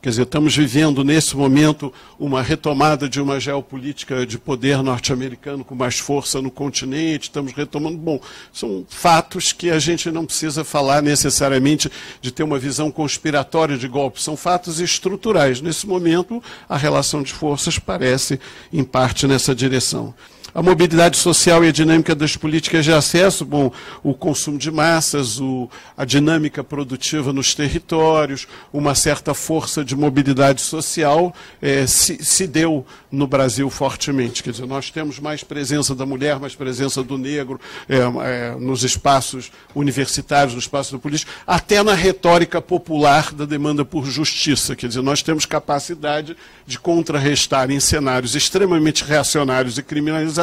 Quer dizer, estamos vivendo nesse momento uma retomada de uma geopolítica de poder norte-americano com mais força no continente, estamos retomando. Bom, são fatos que a gente não precisa falar necessariamente de ter uma visão conspiratória de golpe, são fatos estruturais. Nesse momento, a relação de forças parece, em parte, nessa direção a mobilidade social e a dinâmica das políticas de acesso, bom, o consumo de massas, o, a dinâmica produtiva nos territórios, uma certa força de mobilidade social é, se, se, deu no Brasil fortemente. Quer dizer, nós temos mais presença da mulher, mais presença do negro é, é, nos espaços universitários, no espaço da política, até na retórica popular da demanda por justiça. Quer dizer, nós temos capacidade de contrarrestar em cenários extremamente reacionários e criminalizados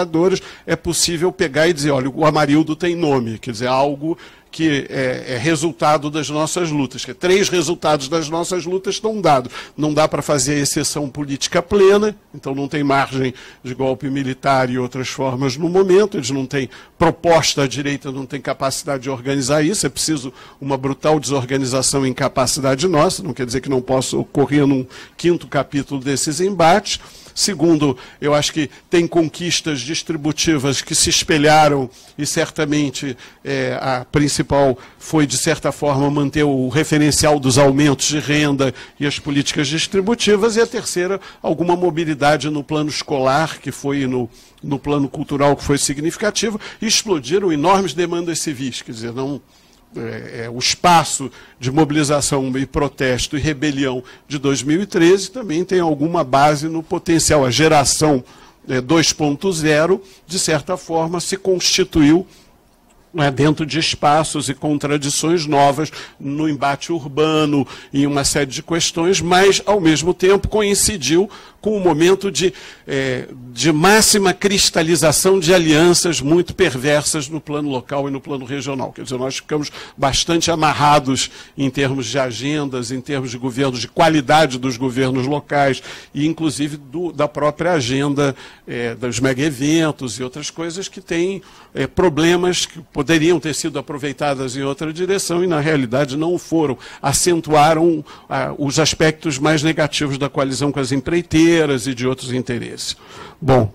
é possível pegar e dizer, olha, o Amarildo tem nome, quer dizer, algo que é, é, resultado das nossas lutas. Que três resultados das nossas lutas estão dados. Não dá para fazer a exceção política plena, então não tem margem de golpe militar e outras formas no momento, eles não têm proposta, a direita não tem capacidade de organizar isso, é preciso uma brutal desorganização e incapacidade nossa, não quer dizer que não possa ocorrer num quinto capítulo desses embates. Segundo, eu acho que tem conquistas distributivas que se espelharam e certamente é, a principal foi, de certa forma, manter o referencial dos aumentos de renda e as políticas distributivas. E a terceira, alguma mobilidade no plano escolar, que foi no, no plano cultural, que foi significativo, e explodiram enormes demandas civis. Quer dizer, não é, é, o espaço de mobilização e protesto e rebelião de 2013 também tem alguma base no potencial. A geração é, 2.0, de certa forma, se constituiu né, dentro de espaços e contradições novas no embate urbano, em uma série de questões, mas, ao mesmo tempo, coincidiu com um momento de, é, de máxima cristalização de alianças muito perversas no plano local e no plano regional. Quer dizer, nós ficamos bastante amarrados em termos de agendas, em termos de governos, de qualidade dos governos locais e, inclusive, do, da própria agenda é, dos mega-eventos e outras coisas que têm é, problemas que poderiam ter sido aproveitadas em outra direção e, na realidade, não foram. Acentuaram ah, os aspectos mais negativos da coalizão com as empreiteiras e de outros interesses. Bom,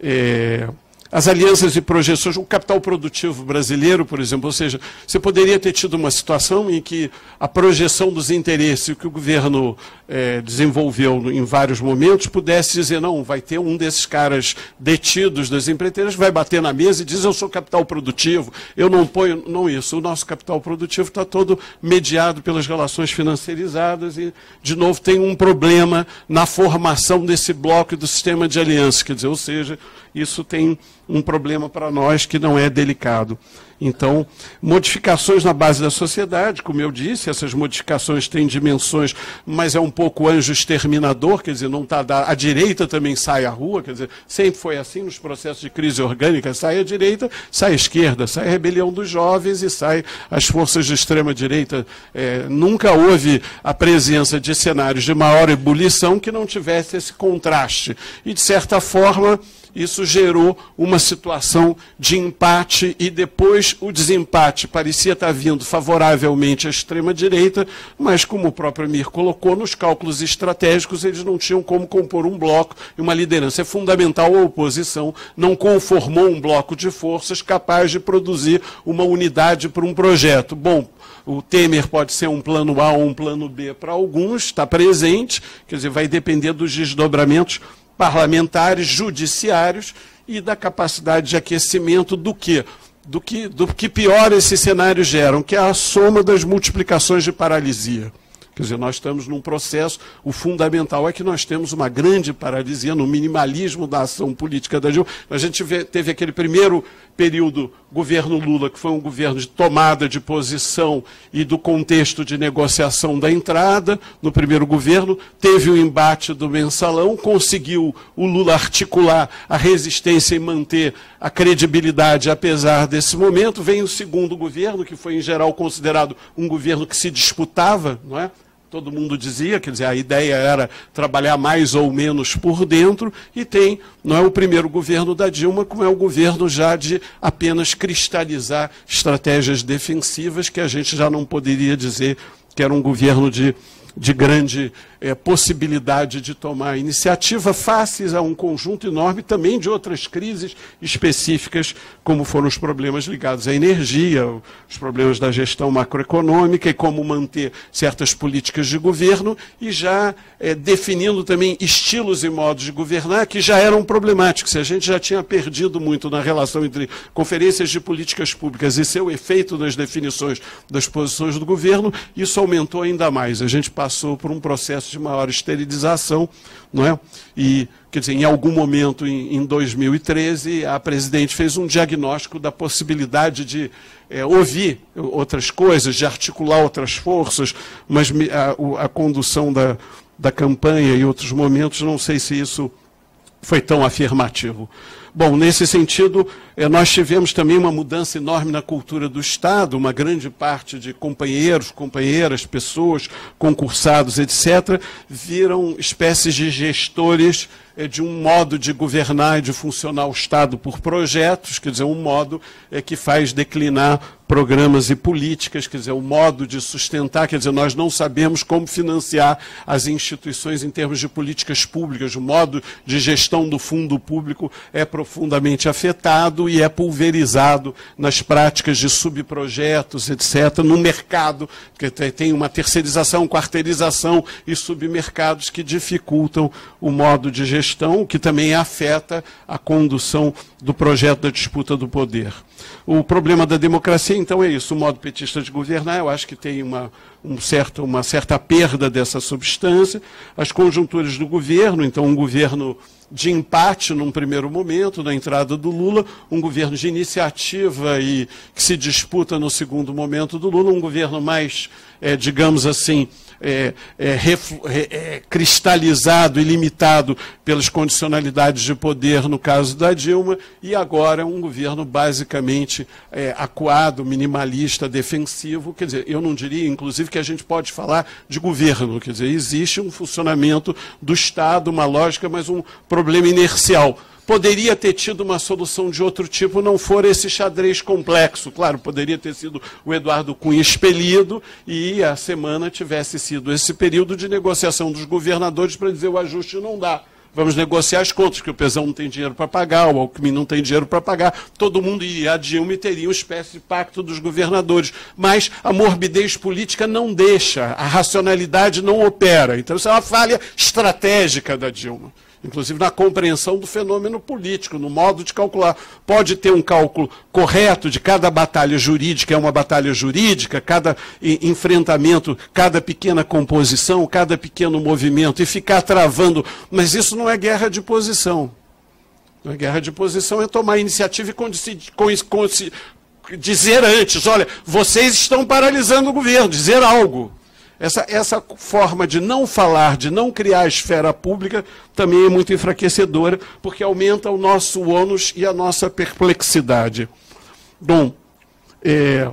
é, as alianças e projeções, o capital produtivo brasileiro, por exemplo, ou seja, você poderia ter tido uma situação em que a projeção dos interesses que o governo é, desenvolveu em vários momentos pudesse dizer, não, vai ter um desses caras detidos das empreiteiras, vai bater na mesa e diz, eu sou capital produtivo, eu não ponho, não isso, o nosso capital produtivo está todo mediado pelas relações financiarizadas e, de novo, tem um problema na formação desse bloco do sistema de alianças, quer dizer, ou seja, isso tem um problema para nós que não é delicado. Então, modificações na base da sociedade, como eu disse, essas modificações têm dimensões, mas é um pouco anjo exterminador, quer dizer, não está a direita também sai à rua, quer dizer, sempre foi assim nos processos de crise orgânica, sai a direita, sai a esquerda, sai a rebelião dos jovens e sai as forças de extrema direita. É, nunca houve a presença de cenários de maior ebulição que não tivesse esse contraste. E de certa forma isso gerou uma situação de empate e depois o desempate parecia estar vindo favoravelmente à extrema-direita, mas como o próprio Mir colocou, nos cálculos estratégicos eles não tinham como compor um bloco e uma liderança. É fundamental a oposição não conformou um bloco de forças capaz de produzir uma unidade para um projeto. Bom, o Temer pode ser um plano A ou um plano B para alguns, está presente, quer dizer, vai depender dos desdobramentos parlamentares, judiciários e da capacidade de aquecimento do que? Do que, do que pior esses cenários geram, que é a soma das multiplicações de paralisia. Quer dizer, nós estamos num processo, o fundamental é que nós temos uma grande paralisia no minimalismo da ação política da Dilma. A gente teve aquele primeiro período, governo Lula, que foi um governo de tomada de posição e do contexto de negociação da entrada. No primeiro governo, teve o embate do mensalão, conseguiu o Lula articular a resistência e manter a credibilidade apesar desse momento. Vem o segundo governo, que foi em geral considerado um governo que se disputava, não é? Todo mundo dizia, quer dizer, a ideia era trabalhar mais ou menos por dentro, e tem, não é o primeiro governo da Dilma, como é o governo já de apenas cristalizar estratégias defensivas, que a gente já não poderia dizer que era um governo de, de grande é, possibilidade de tomar iniciativa face a um conjunto enorme também de outras crises específicas, como foram os problemas ligados à energia, os problemas da gestão macroeconômica e como manter certas políticas de governo e já é, definindo também estilos e modos de governar que já eram problemáticos. A gente já tinha perdido muito na relação entre conferências de políticas públicas e seu efeito nas definições das posições do governo, isso aumentou ainda mais. A gente passou por um processo de maior esterilização, não é? E, quer dizer, em algum momento em, em 2013, a presidente fez um diagnóstico da possibilidade de é, ouvir outras coisas, de articular outras forças, mas a, a condução da, da campanha e outros momentos, não sei se isso foi tão afirmativo. Bom, nesse sentido, eh, nós tivemos também uma mudança enorme na cultura do Estado, uma grande parte de companheiros, companheiras, pessoas, concursados, etc., viram espécies de gestores de um modo de governar e de funcionar o Estado por projetos, quer dizer, um modo é, que faz declinar programas e políticas, quer dizer, o modo de sustentar, quer dizer, nós não sabemos como financiar as instituições em termos de políticas públicas, o modo de gestão do fundo público é profundamente afetado e é pulverizado nas práticas de subprojetos, etc., no mercado, porque tem uma terceirização, quarteirização e submercados que dificultam o modo de gestão, que também afeta a condução do projeto da disputa do poder. O problema da democracia, então, é isso. O modo petista de governar, eu acho que tem uma, um certo, uma certa perda dessa substância. As conjunturas do governo, então, um governo de empate num primeiro momento, na entrada do Lula, um governo de iniciativa e que se disputa no segundo momento do Lula, um governo mais, é, digamos assim, é, é, é, cristalizado e limitado pelas condicionalidades de poder, no caso da Dilma, e agora um governo basicamente é, acuado, minimalista, defensivo. Quer dizer, eu não diria, inclusive, que a gente pode falar de governo. Quer dizer, existe um funcionamento do Estado, uma lógica, mas um problema inercial poderia ter tido uma solução de outro tipo, não for esse xadrez complexo. Claro, poderia ter sido o Eduardo Cunha expelido e a semana tivesse sido esse período de negociação dos governadores para dizer o ajuste não dá. Vamos negociar as contas, porque o Pesão não tem dinheiro para pagar, o Alckmin não tem dinheiro para pagar, todo mundo iria a Dilma e teria uma espécie de pacto dos governadores. Mas a morbidez política não deixa, a racionalidade não opera. Então, isso é uma falha estratégica da Dilma inclusive na compreensão do fenômeno político, no modo de calcular. Pode ter um cálculo correto de cada batalha jurídica, é uma batalha jurídica, cada enfrentamento, cada pequena composição, cada pequeno movimento, e ficar travando. Mas isso não é guerra de posição. Não é guerra de posição, é tomar iniciativa e dizer antes: olha, vocês estão paralisando o governo, dizer algo. Essa, essa forma de não falar, de não criar a esfera pública, também é muito enfraquecedora, porque aumenta o nosso ônus e a nossa perplexidade. Bom, é,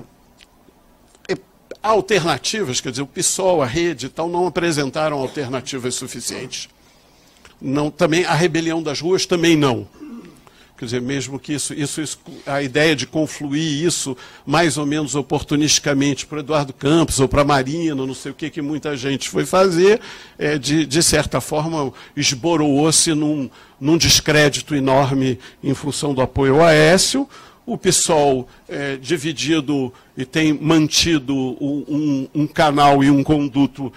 é, alternativas, quer dizer, o PSOL, a rede e tal, não apresentaram alternativas suficientes. Não, também a rebelião das ruas também não. Quer dizer, mesmo que isso, isso, a ideia de confluir isso mais ou menos oportunisticamente para Eduardo Campos ou para Marina, não sei o que, que muita gente foi fazer, é, de, de certa forma esboroou-se num, num descrédito enorme em função do apoio ao Aécio, o PSOL é, dividido e tem mantido um, um, canal e um conduto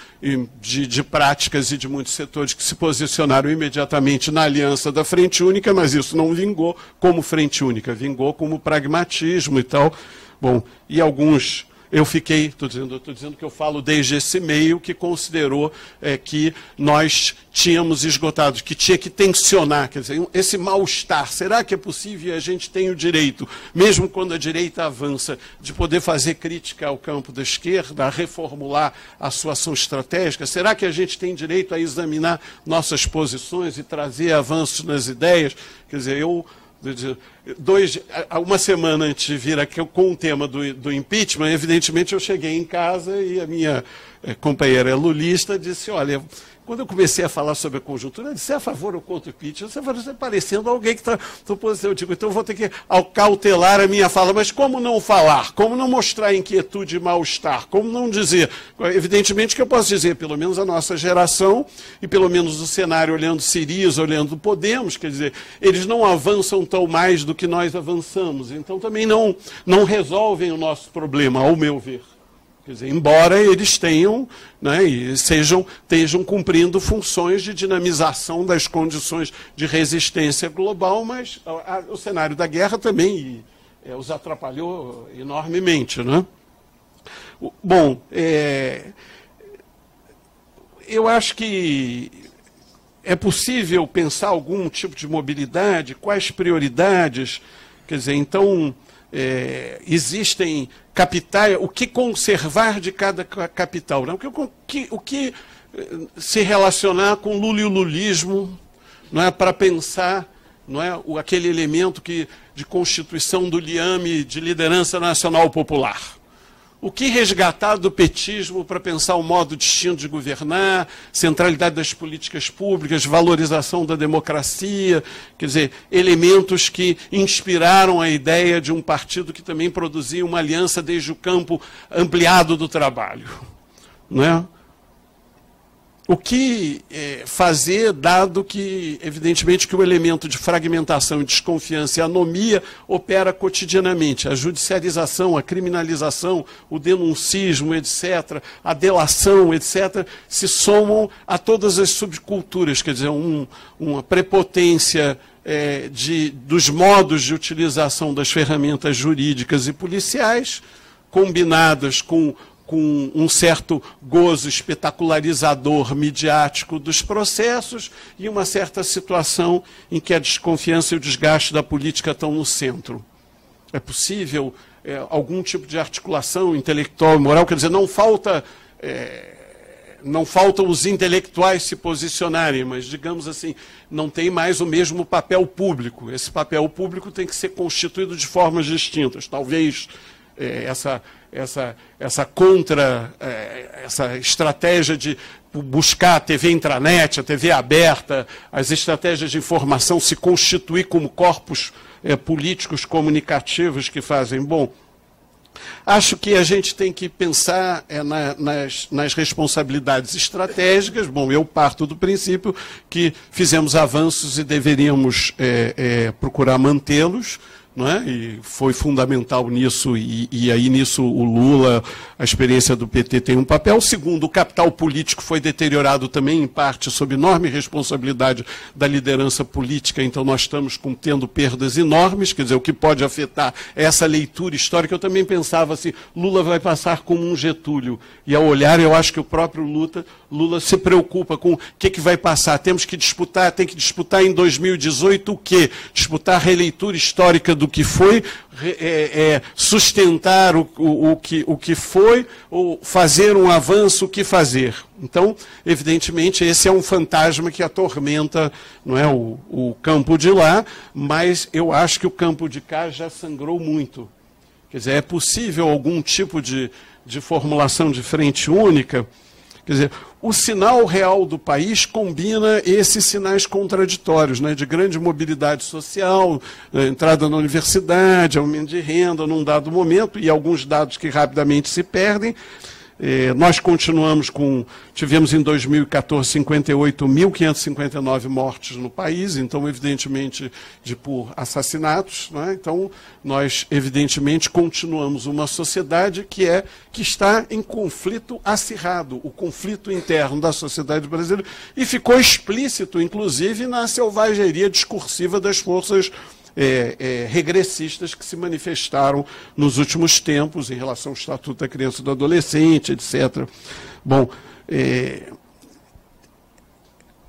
de, de, práticas e de muitos setores que se posicionaram imediatamente na aliança da Frente Única, mas isso não vingou como Frente Única, vingou como pragmatismo e tal. Bom, e alguns eu fiquei, estou dizendo, dizendo que eu falo desde esse meio que considerou é, que nós tínhamos esgotado, que tinha que tensionar, quer dizer, esse mal-estar. Será que é possível e a gente tem o direito, mesmo quando a direita avança, de poder fazer crítica ao campo da esquerda, a reformular a sua ação estratégica? Será que a gente tem direito a examinar nossas posições e trazer avanços nas ideias? Quer dizer, eu dois, uma semana antes de vir aqui com o tema do, do impeachment, evidentemente eu cheguei em casa e a minha eh, companheira lulista disse, olha, quando eu comecei a falar sobre a conjuntura, eu disse, é a favor ou contra o impeachment? Você vai parecendo alguém que está na posição. Eu digo, então vou ter que cautelar a minha fala. Mas como não falar? Como não mostrar inquietude e mal-estar? Como não dizer? Evidentemente que eu posso dizer, pelo menos a nossa geração, e pelo menos o cenário olhando Siriza, olhando Podemos, quer dizer, eles não avançam tão mais do que nós avançamos. Então também não, não resolvem o nosso problema, ao meu ver. Quer dizer, embora eles tenham né, e sejam, estejam cumprindo funções de dinamização das condições de resistência global, mas a, a, o cenário da guerra também é, os atrapalhou enormemente. Né? Bom, é, eu acho que é possível pensar algum tipo de mobilidade, quais prioridades, quer dizer, então é, existem capitais, o que conservar de cada capital, não? O, que, o que eh, se relacionar com o lulismo, não é para pensar não é aquele elemento que de constituição do liame de liderança nacional popular. O que resgatar do petismo para pensar o modo distinto de governar, centralidade das políticas públicas, valorização da democracia, quer dizer, elementos que inspiraram a ideia de um partido que também produzia uma aliança desde o campo ampliado do trabalho. Não é? O que é, fazer, dado que, evidentemente, que o elemento de fragmentação desconfiança e anomia opera cotidianamente. A judicialização, a criminalização, o denuncismo, etc., a delação, etc., se somam a todas as subculturas, quer dizer, um, uma prepotência é, de, dos modos de utilização das ferramentas jurídicas e policiais, combinadas com com um certo gozo espetacularizador midiático dos processos e uma certa situação em que a desconfiança e o desgaste da política estão no centro. É possível é, algum tipo de articulação intelectual e moral? Quer dizer, não falta. É, não faltam os intelectuais se posicionarem, mas, digamos assim, não tem mais o mesmo papel público. Esse papel público tem que ser constituído de formas distintas. Talvez é, essa, essa, essa contra, é, essa estratégia de buscar a TV intranet, a TV aberta, as estratégias de informação se constituir como corpos é, políticos comunicativos que fazem bom. Acho que a gente tem que pensar é, na, nas, nas, responsabilidades estratégicas. Bom, eu parto do princípio que fizemos avanços e deveríamos é, é, procurar mantê-los não é? e foi fundamental nisso, e, e, aí nisso o Lula, a experiência do PT tem um papel. Segundo, o capital político foi deteriorado também, em parte, sob enorme responsabilidade da liderança política, então nós estamos com, tendo perdas enormes, quer dizer, o que pode afetar essa leitura histórica. Eu também pensava assim, Lula vai passar como um Getúlio, e ao olhar, eu acho que o próprio Lula, Lula se preocupa com o que, que vai passar. Temos que disputar, tem que disputar em 2018 o quê? Disputar a releitura histórica do do que foi, é, é, sustentar o, o, o, que, o que foi, ou fazer um avanço, o que fazer. Então, evidentemente, esse é um fantasma que atormenta não é, o, o campo de lá, mas eu acho que o campo de cá já sangrou muito. Quer dizer, é possível algum tipo de, de formulação de frente única? Quer dizer, o sinal real do país combina esses sinais contraditórios, né, de grande mobilidade social, eh, entrada na universidade, aumento de renda num dado momento, e alguns dados que rapidamente se perdem, nós continuamos com. Tivemos em 2014 58.559 mortes no país, então, evidentemente, de por assassinatos. Né? Então, nós, evidentemente, continuamos uma sociedade que, é, que está em conflito acirrado o conflito interno da sociedade brasileira, e ficou explícito, inclusive, na selvageria discursiva das forças é, é, regressistas que se manifestaram nos últimos tempos em relação ao Estatuto da Criança e do Adolescente, etc. Bom, é,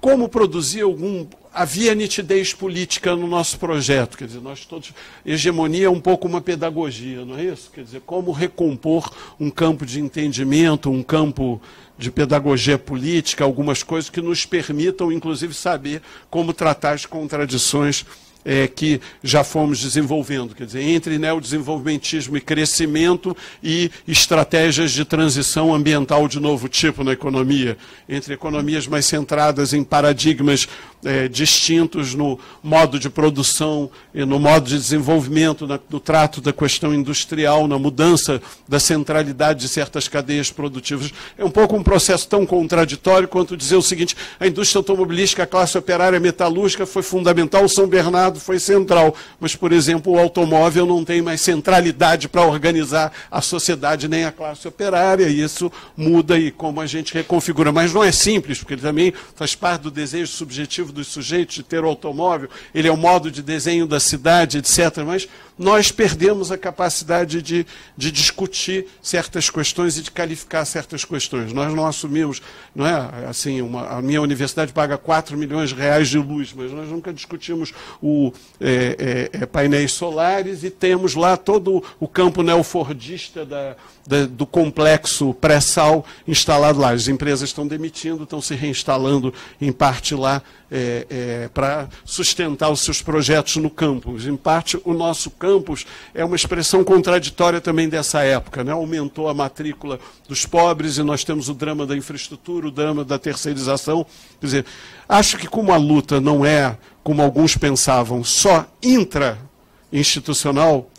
como produzir algum. Havia nitidez política no nosso projeto, quer dizer, nós todos. Hegemonia é um pouco uma pedagogia, não é isso? Quer dizer, como recompor um campo de entendimento, um campo de pedagogia política, algumas coisas que nos permitam, inclusive, saber como tratar as contradições é, que já fomos desenvolvendo, quer dizer, entre neodesenvolvimentismo e crescimento e estratégias de transição ambiental de novo tipo na economia, entre economias mais centradas em paradigmas é, distintos no modo de produção no modo de desenvolvimento, na, no trato da questão industrial, na mudança da centralidade de certas cadeias produtivas. É um pouco um processo tão contraditório quanto dizer o seguinte: a indústria automobilística, a classe operária metalúrgica foi fundamental, São Bernardo foi central, mas, por exemplo, o automóvel não tem mais centralidade para organizar a sociedade nem a classe operária, e isso muda e como a gente reconfigura. Mas não é simples, porque ele também faz parte do desejo subjetivo dos sujeitos de ter o automóvel, ele é o modo de desenho da cidade, etc. Mas nós perdemos a capacidade de, de discutir certas questões e de qualificar certas questões. Nós não assumimos, não é assim, uma, a minha universidade paga 4 milhões de reais de luz, mas nós nunca discutimos o é, é, é, painéis solares e temos lá todo o campo neofordista da, da, do complexo pré-sal instalado lá. As empresas estão demitindo, estão se reinstalando em parte lá é, é, para sustentar os seus projetos no campus. Em parte, o nosso campus é uma expressão contraditória também dessa época. Né? Aumentou a matrícula dos pobres e nós temos o drama da infraestrutura, o drama da terceirização. Quer dizer, acho que como a luta não é, como alguns pensavam, só intra-institucional,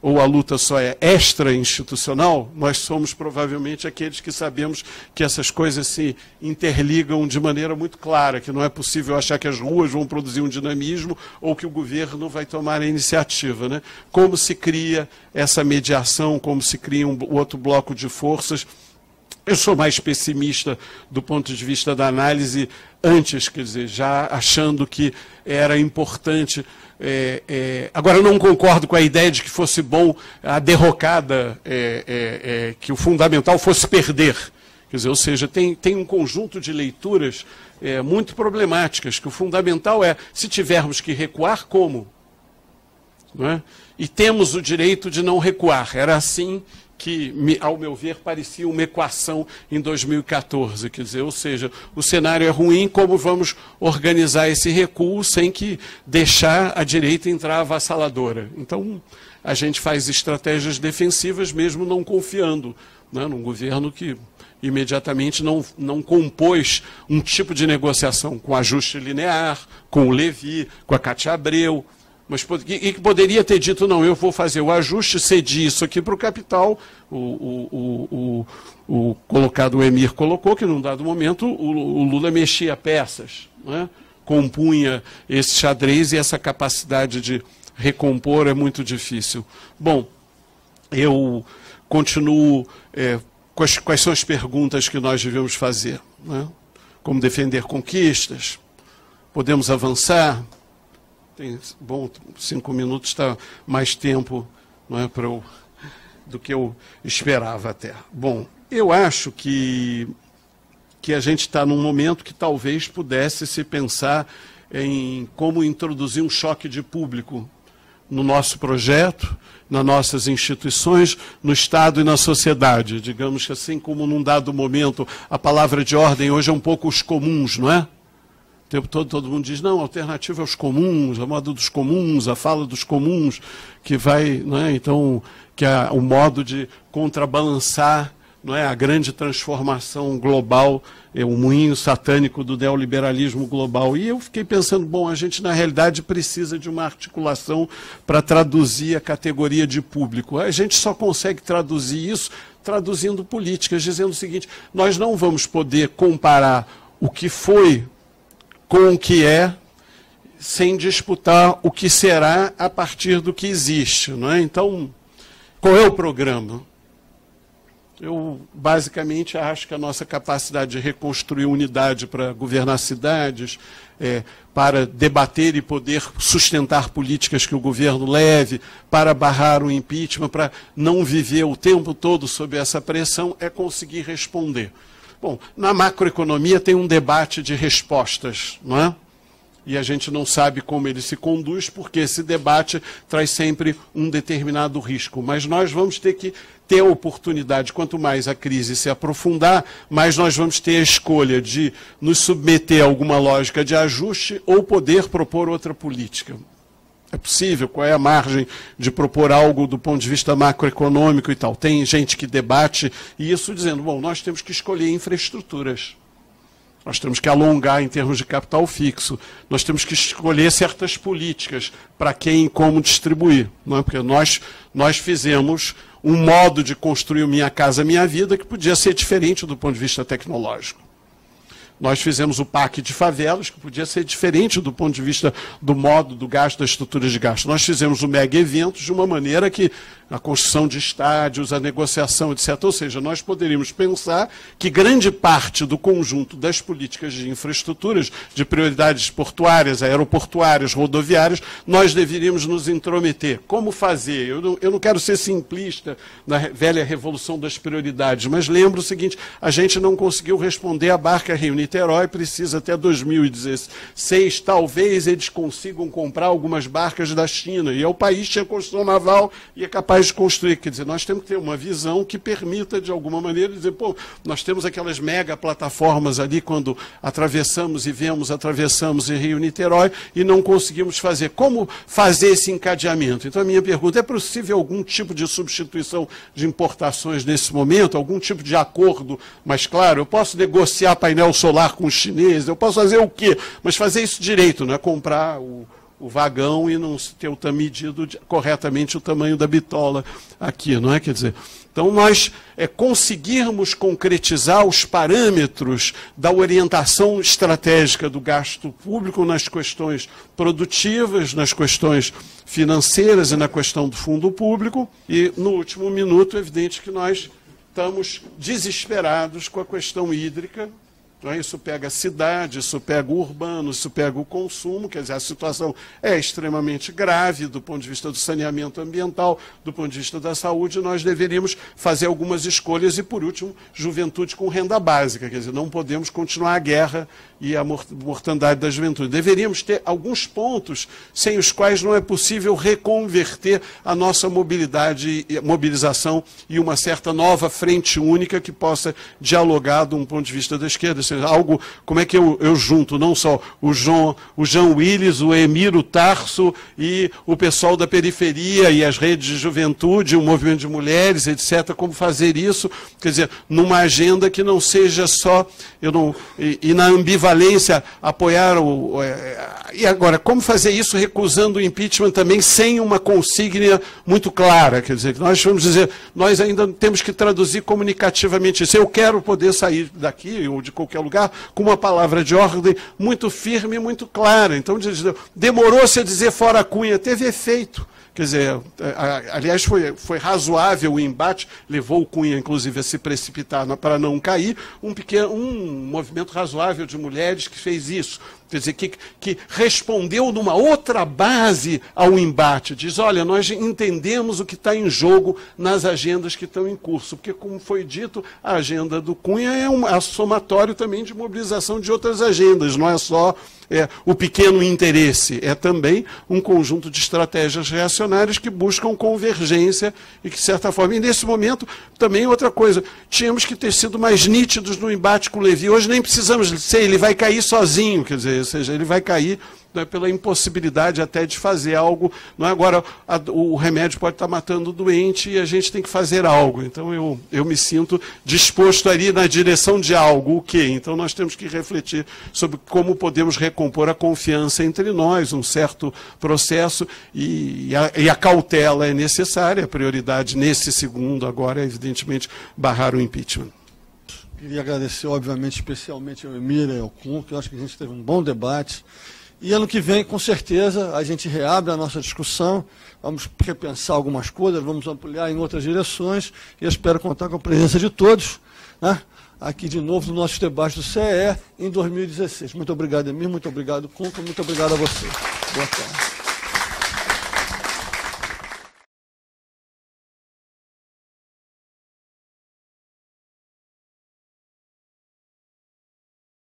ou a luta só é extra-institucional, nós somos provavelmente aqueles que sabemos que essas coisas se interligam de maneira muito clara, que não é possível achar que as ruas vão produzir um dinamismo ou que o governo vai tomar a iniciativa. Né? Como se cria essa mediação, como se cria um outro bloco de forças. Eu sou mais pessimista do ponto de vista da análise antes, quer dizer, já achando que era importante é, é, agora, não concordo com a ideia de que fosse bom a derrocada, é, é, é, que o fundamental fosse perder. Quer dizer, ou seja, tem, tem um conjunto de leituras é, muito problemáticas, que o fundamental é, se tivermos que recuar, como? Não é? E temos o direito de não recuar. Era assim que, ao meu ver, parecia uma equação em 2014. Quer dizer, ou seja, o cenário é ruim, como vamos organizar esse recuo sem que deixar a direita entrar avassaladora? Então, a gente faz estratégias defensivas mesmo não confiando né, num governo que imediatamente não, não compôs um tipo de negociação com ajuste linear, com o Levi, com a Cátia Abreu, mas e que poderia ter dito, não, eu vou fazer o ajuste, cedi isso aqui para o capital, o, o, o, o, colocado o Emir colocou, que num dado momento o, Lula mexia peças, né? compunha esse xadrez e essa capacidade de recompor é muito difícil. Bom, eu continuo. É, quais, quais são as perguntas que nós devemos fazer? Né? Como defender conquistas? Podemos avançar? Tem, bom, cinco minutos está mais tempo não é, eu, do que eu esperava até. Bom, eu acho que, que a gente está num momento que talvez pudesse se pensar em como introduzir um choque de público no nosso projeto, nas nossas instituições, no Estado e na sociedade. Digamos que assim como num dado momento a palavra de ordem hoje é um pouco os comuns, não é? O tempo todo todo mundo diz, não, a alternativa é os comuns, a moda dos comuns, a fala dos comuns, que vai, é? então, que é o modo de contrabalançar não é? a grande transformação global, é o moinho satânico do neoliberalismo global. E eu fiquei pensando, bom, a gente na realidade precisa de uma articulação para traduzir a categoria de público. A gente só consegue traduzir isso traduzindo políticas, dizendo o seguinte: nós não vamos poder comparar o que foi com o que é, sem disputar o que será a partir do que existe. Não é? Então, qual é o programa? Eu basicamente acho que a nossa capacidade de reconstruir unidade para governar cidades, é, para debater e poder sustentar políticas que o governo leve, para barrar o impeachment, para não viver o tempo todo sob essa pressão, é conseguir responder. Bom, na macroeconomia tem um debate de respostas, não é? E a gente não sabe como ele se conduz, porque esse debate traz sempre um determinado risco. Mas nós vamos ter que ter a oportunidade, quanto mais a crise se aprofundar, mais nós vamos ter a escolha de nos submeter a alguma lógica de ajuste ou poder propor outra política. É possível? Qual é a margem de propor algo do ponto de vista macroeconômico e tal? Tem gente que debate isso dizendo, bom, nós temos que escolher infraestruturas. Nós temos que alongar em termos de capital fixo. Nós temos que escolher certas políticas para quem e como distribuir. Não é? Porque nós, nós fizemos um modo de construir Minha Casa Minha Vida que podia ser diferente do ponto de vista tecnológico. Nós fizemos o PAC de favelas, que podia ser diferente do ponto de vista do modo do gasto, da estrutura de gasto. Nós fizemos o mega eventos de uma maneira que a construção de estádios, a negociação, etc. Ou seja, nós poderíamos pensar que grande parte do conjunto das políticas de infraestruturas, de prioridades portuárias, aeroportuárias, rodoviárias, nós deveríamos nos intrometer. Como fazer? Eu não, eu não quero ser simplista na velha revolução das prioridades, mas lembro o seguinte: a gente não conseguiu responder a barca Rio-Niterói, precisa até 2016. Talvez eles consigam comprar algumas barcas da China. E é o país tinha construção naval e é capaz capaz de construir. Quer dizer, nós temos que ter uma visão que permita, de alguma maneira, dizer, pô, nós temos aquelas mega plataformas ali quando atravessamos e vemos, atravessamos em Rio Niterói e não conseguimos fazer. Como fazer esse encadeamento? Então, a minha pergunta, é possível algum tipo de substituição de importações nesse momento? Algum tipo de acordo? Mas, claro, eu posso negociar painel solar com os chineses, eu posso fazer o quê? Mas fazer isso direito, não é comprar o o vagão e não ter medido corretamente o tamanho da bitola aqui, não é? Quer dizer, então nós é, conseguirmos concretizar os parâmetros da orientação estratégica do gasto público nas questões produtivas, nas questões financeiras e na questão do fundo público. E no último minuto, é evidente que nós estamos desesperados com a questão hídrica isso pega a cidade, isso pega o urbano, isso pega o consumo, quer dizer, a situação é extremamente grave do ponto de vista do saneamento ambiental, do ponto de vista da saúde, nós deveríamos fazer algumas escolhas e, por último, juventude com renda básica, quer dizer, não podemos continuar a guerra e a mortandade da juventude. Deveríamos ter alguns pontos sem os quais não é possível reconverter a nossa mobilidade, mobilização e uma certa nova frente única que possa dialogar de um ponto de vista da esquerda seja, algo, como é que eu, eu junto não só o João, o João Willis, o Emiro Tarso e o pessoal da periferia e as redes de juventude, o movimento de mulheres, etc., como fazer isso, quer dizer, numa agenda que não seja só, eu não, e, e na ambivalência apoiar o, é, e agora, como fazer isso recusando o impeachment também sem uma consigna muito clara, quer dizer, nós vamos dizer, nós ainda temos que traduzir comunicativamente isso, eu quero poder sair daqui ou de qualquer lugar, com uma palavra de ordem muito firme e muito clara. Então, demorou-se a dizer fora a Cunha, teve efeito. Quer dizer, é, aliás, foi, foi razoável o embate, levou o Cunha, inclusive, a se precipitar para não cair, um, pequeno, um movimento razoável de mulheres que fez isso. Quer dizer, que, que respondeu numa outra base ao embate. Diz, olha, nós entendemos o que está em jogo nas agendas que estão em curso. Porque, como foi dito, a agenda do Cunha é um é somatório também de mobilização de outras agendas, não é só é, o pequeno interesse, é também um conjunto de estratégias reacionárias que buscam convergência e que, de certa forma, e nesse momento, também outra coisa, tínhamos que ter sido mais nítidos no embate com o Levi. Hoje nem precisamos ser, ele vai cair sozinho, quer dizer, ou seja, ele vai cair é pela impossibilidade até de fazer algo. Não é? Agora, a, o remédio pode estar matando o doente e a gente tem que fazer algo. Então, eu, eu me sinto disposto a ir na direção de algo. O quê? Então, nós temos que refletir sobre como podemos recompor a confiança entre nós, um certo processo, e, e, a, e a cautela é necessária. A prioridade nesse segundo agora é, evidentemente, barrar o impeachment. Queria agradecer, obviamente, especialmente ao Emília e ao Kun, que eu acho que a gente teve um bom debate. E ano que vem, com certeza, a gente reabre a nossa discussão, vamos repensar algumas coisas, vamos ampliar em outras direções, e espero contar com a presença de todos, né? aqui de novo no nosso debate do CE em 2016. Muito obrigado, Emir, muito obrigado, Cunca, muito obrigado a você. Boa tarde.